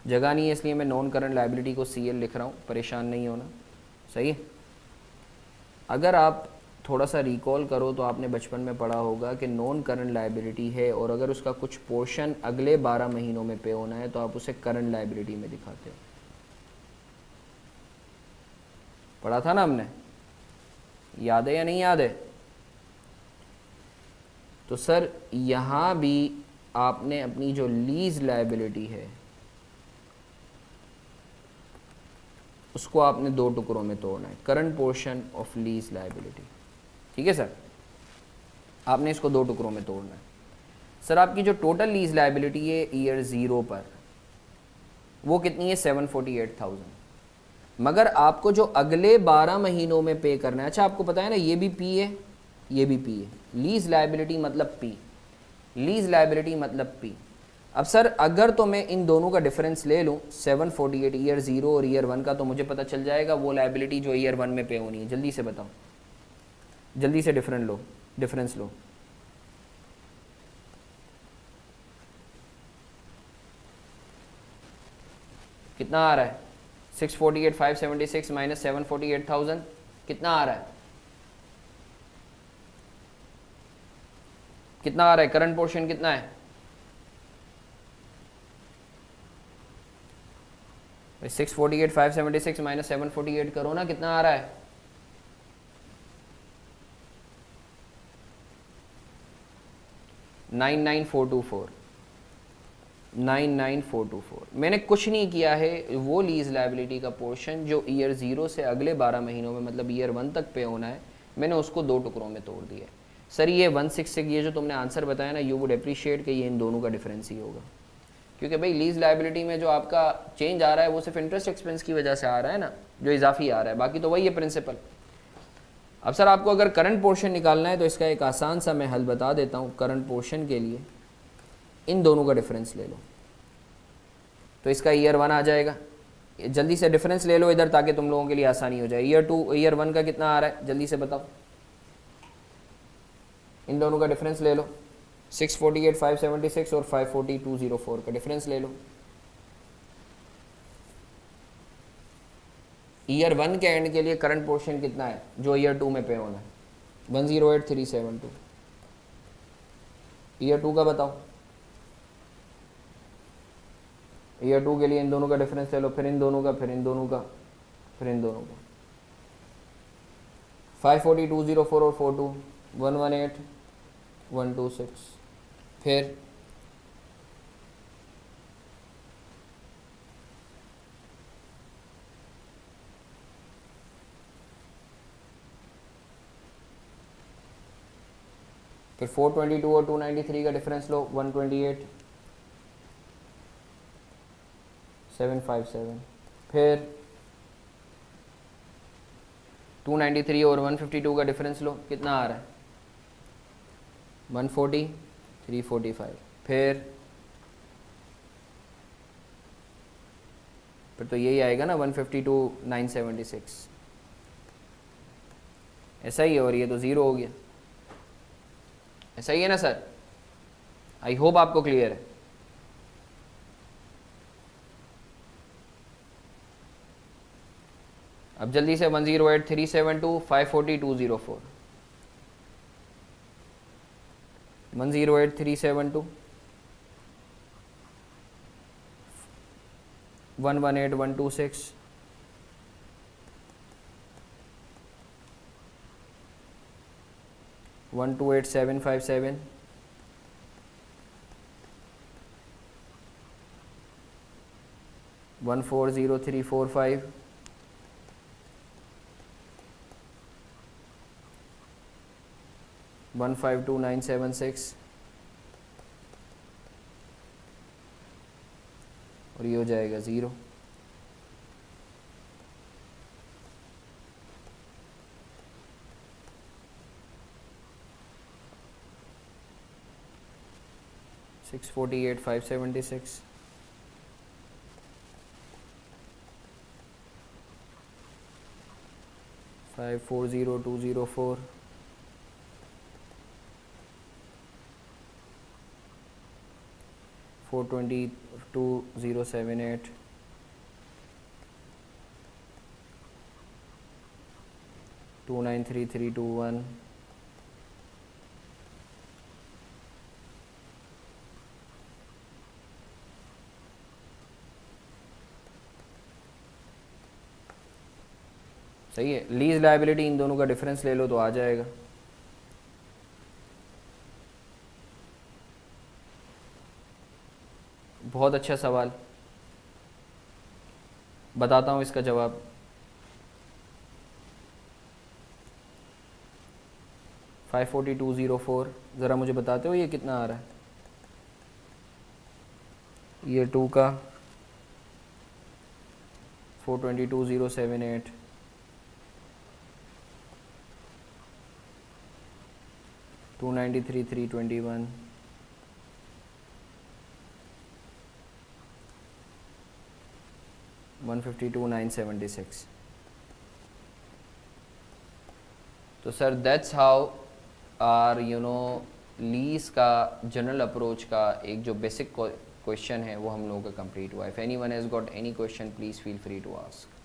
जगह नहीं है, इसलिए मैं नॉन करंट लाइबिलिटी को सीएल लिख रहा हूँ, परेशान नहीं होना। सही है? अगर आप थोड़ा सा रिकॉल करो तो आपने बचपन में पढ़ा होगा कि नॉन करंट लाइबिलिटी है और अगर उसका कुछ पोर्शन अगले बारह महीनों में पे होना है तो आप उसे करंट लाइबिलिटी में दिखाते हो। पढ़ा था ना हमने? याद है या नहीं याद है? तो सर, यहाँ भी आपने अपनी जो लीज लाइबिलिटी है उसको आपने दो टुकड़ों में तोड़ना है। Current portion of lease liability ठीक है सर आपने इसको दो टुकड़ों में तोड़ना है। सर आपकी जो टोटल लीज लाइबिलिटी है ईयर ज़ीरो पर, वो कितनी है? सेवन फोर्टी एट थाउज़ेंड मगर आपको जो अगले बारह महीनों में पे करना है अच्छा आपको पता है ना, ये भी पी है, ये भी पी है। लीज लाइबिलिटी मतलब पी लीज लाइबिलिटी मतलब पी अब सर, अगर तो मैं इन दोनों का डिफरेंस ले लूँ seven forty eight year zero और ईयर वन का तो मुझे पता चल जाएगा वो लाइबिलिटी जो ईयर वन में पे होनी है। जल्दी से बताओ जल्दी से डिफरेंट लो डिफरेंस लो। कितना आ रहा है? Six forty eight five seventy six minus seven forty eight thousand कितना आ रहा है? कितना आ रहा है? करंट पोर्शन कितना है? Six forty eight five seventy six minus seven forty eight करो ना, कितना आ रहा है? Nine nine four two four nine nine four two four मैंने कुछ नहीं किया है वो लीज लाइबिलिटी का पोर्शन जो ईयर ज़ीरो से अगले बारह महीनों में मतलब ईयर वन तक पे होना है, मैंने उसको दो टुकड़ों में तोड़ दिया सर, ये वन सिक्स से ये जो तुमने आंसर बताया ना यू वुड अप्रिशिएट कि ये इन दोनों का डिफरेंस ही होगा। क्योंकि भाई लीज लाइबिलिटी में जो आपका चेंज आ रहा है, वो सिर्फ़ इंटरेस्ट एक्सपेंस की वजह से आ रहा है ना, जो इजाफी आ रहा है। बाकी तो वही है प्रिंसिपल अब सर आपको अगर करंट पोर्शन निकालना है तो इसका एक आसान सा मैं हल बता देता हूँ करंट पोर्शन के लिए। इन दोनों का डिफरेंस ले लो। तो इसका ईयर वन आ जाएगा। जल्दी से डिफरेंस ले लो इधर, ताकि तुम लोगों के लिए आसानी हो जाए। ईयर टू ईयर वन का कितना आ रहा है? जल्दी से बताओ। इन दोनों का डिफरेंस ले लो। Six forty eight, five seventy six और five forty two zero four का डिफरेंस ले लो। ईयर वन के एंड के लिए करंट पोर्शन कितना है? जो ईयर टू में पे होना है। One zero eight three seven two year two का बताओ। ईयर टू के लिए इन दोनों का डिफरेंस ले लो, फिर इन दोनों का, फिर इन दोनों का, फिर इन दोनों का। Five forty two zero four और four two one one eight one two six फिर फिर 422 और 293 का डिफरेंस लो 128 757 फिर 293 और 152 का डिफरेंस लो, कितना आ रहा है? 140 345 फिर फिर तो यही आएगा ना 152 976 ऐसा ही है और ये तो ज़ीरो हो गया। ऐसा ही है ना सर? आई होप आपको क्लियर है। अब जल्दी से one zero eight three seven two five forty two zero four one zero eight three seven two one one eight one two six one two eight seven five seven one four zero three four five one five two nine seven six. और ये हो जाएगा zero. Six forty eight five seventy six. Five four zero two zero four. Four twenty two zero seven eight two nine three three two one सही है? Lease liability in दोनों का difference ले लो तो आ जाएगा। बहुत अच्छा सवाल। बताता हूँ इसका जवाब। Five forty two zero four ज़रा मुझे बताते हो ये कितना आ रहा है? ये टू का। Four twenty two zero seven eight two ninety three three twenty one one fifty two nine seventy six तो sir that's how are you no lease का जनरल अप्रोच का एक जो बेसिक क्वेश्चन है, वो हम लोगों का कंप्लीट हुआ if anyone has got any question please feel free to ask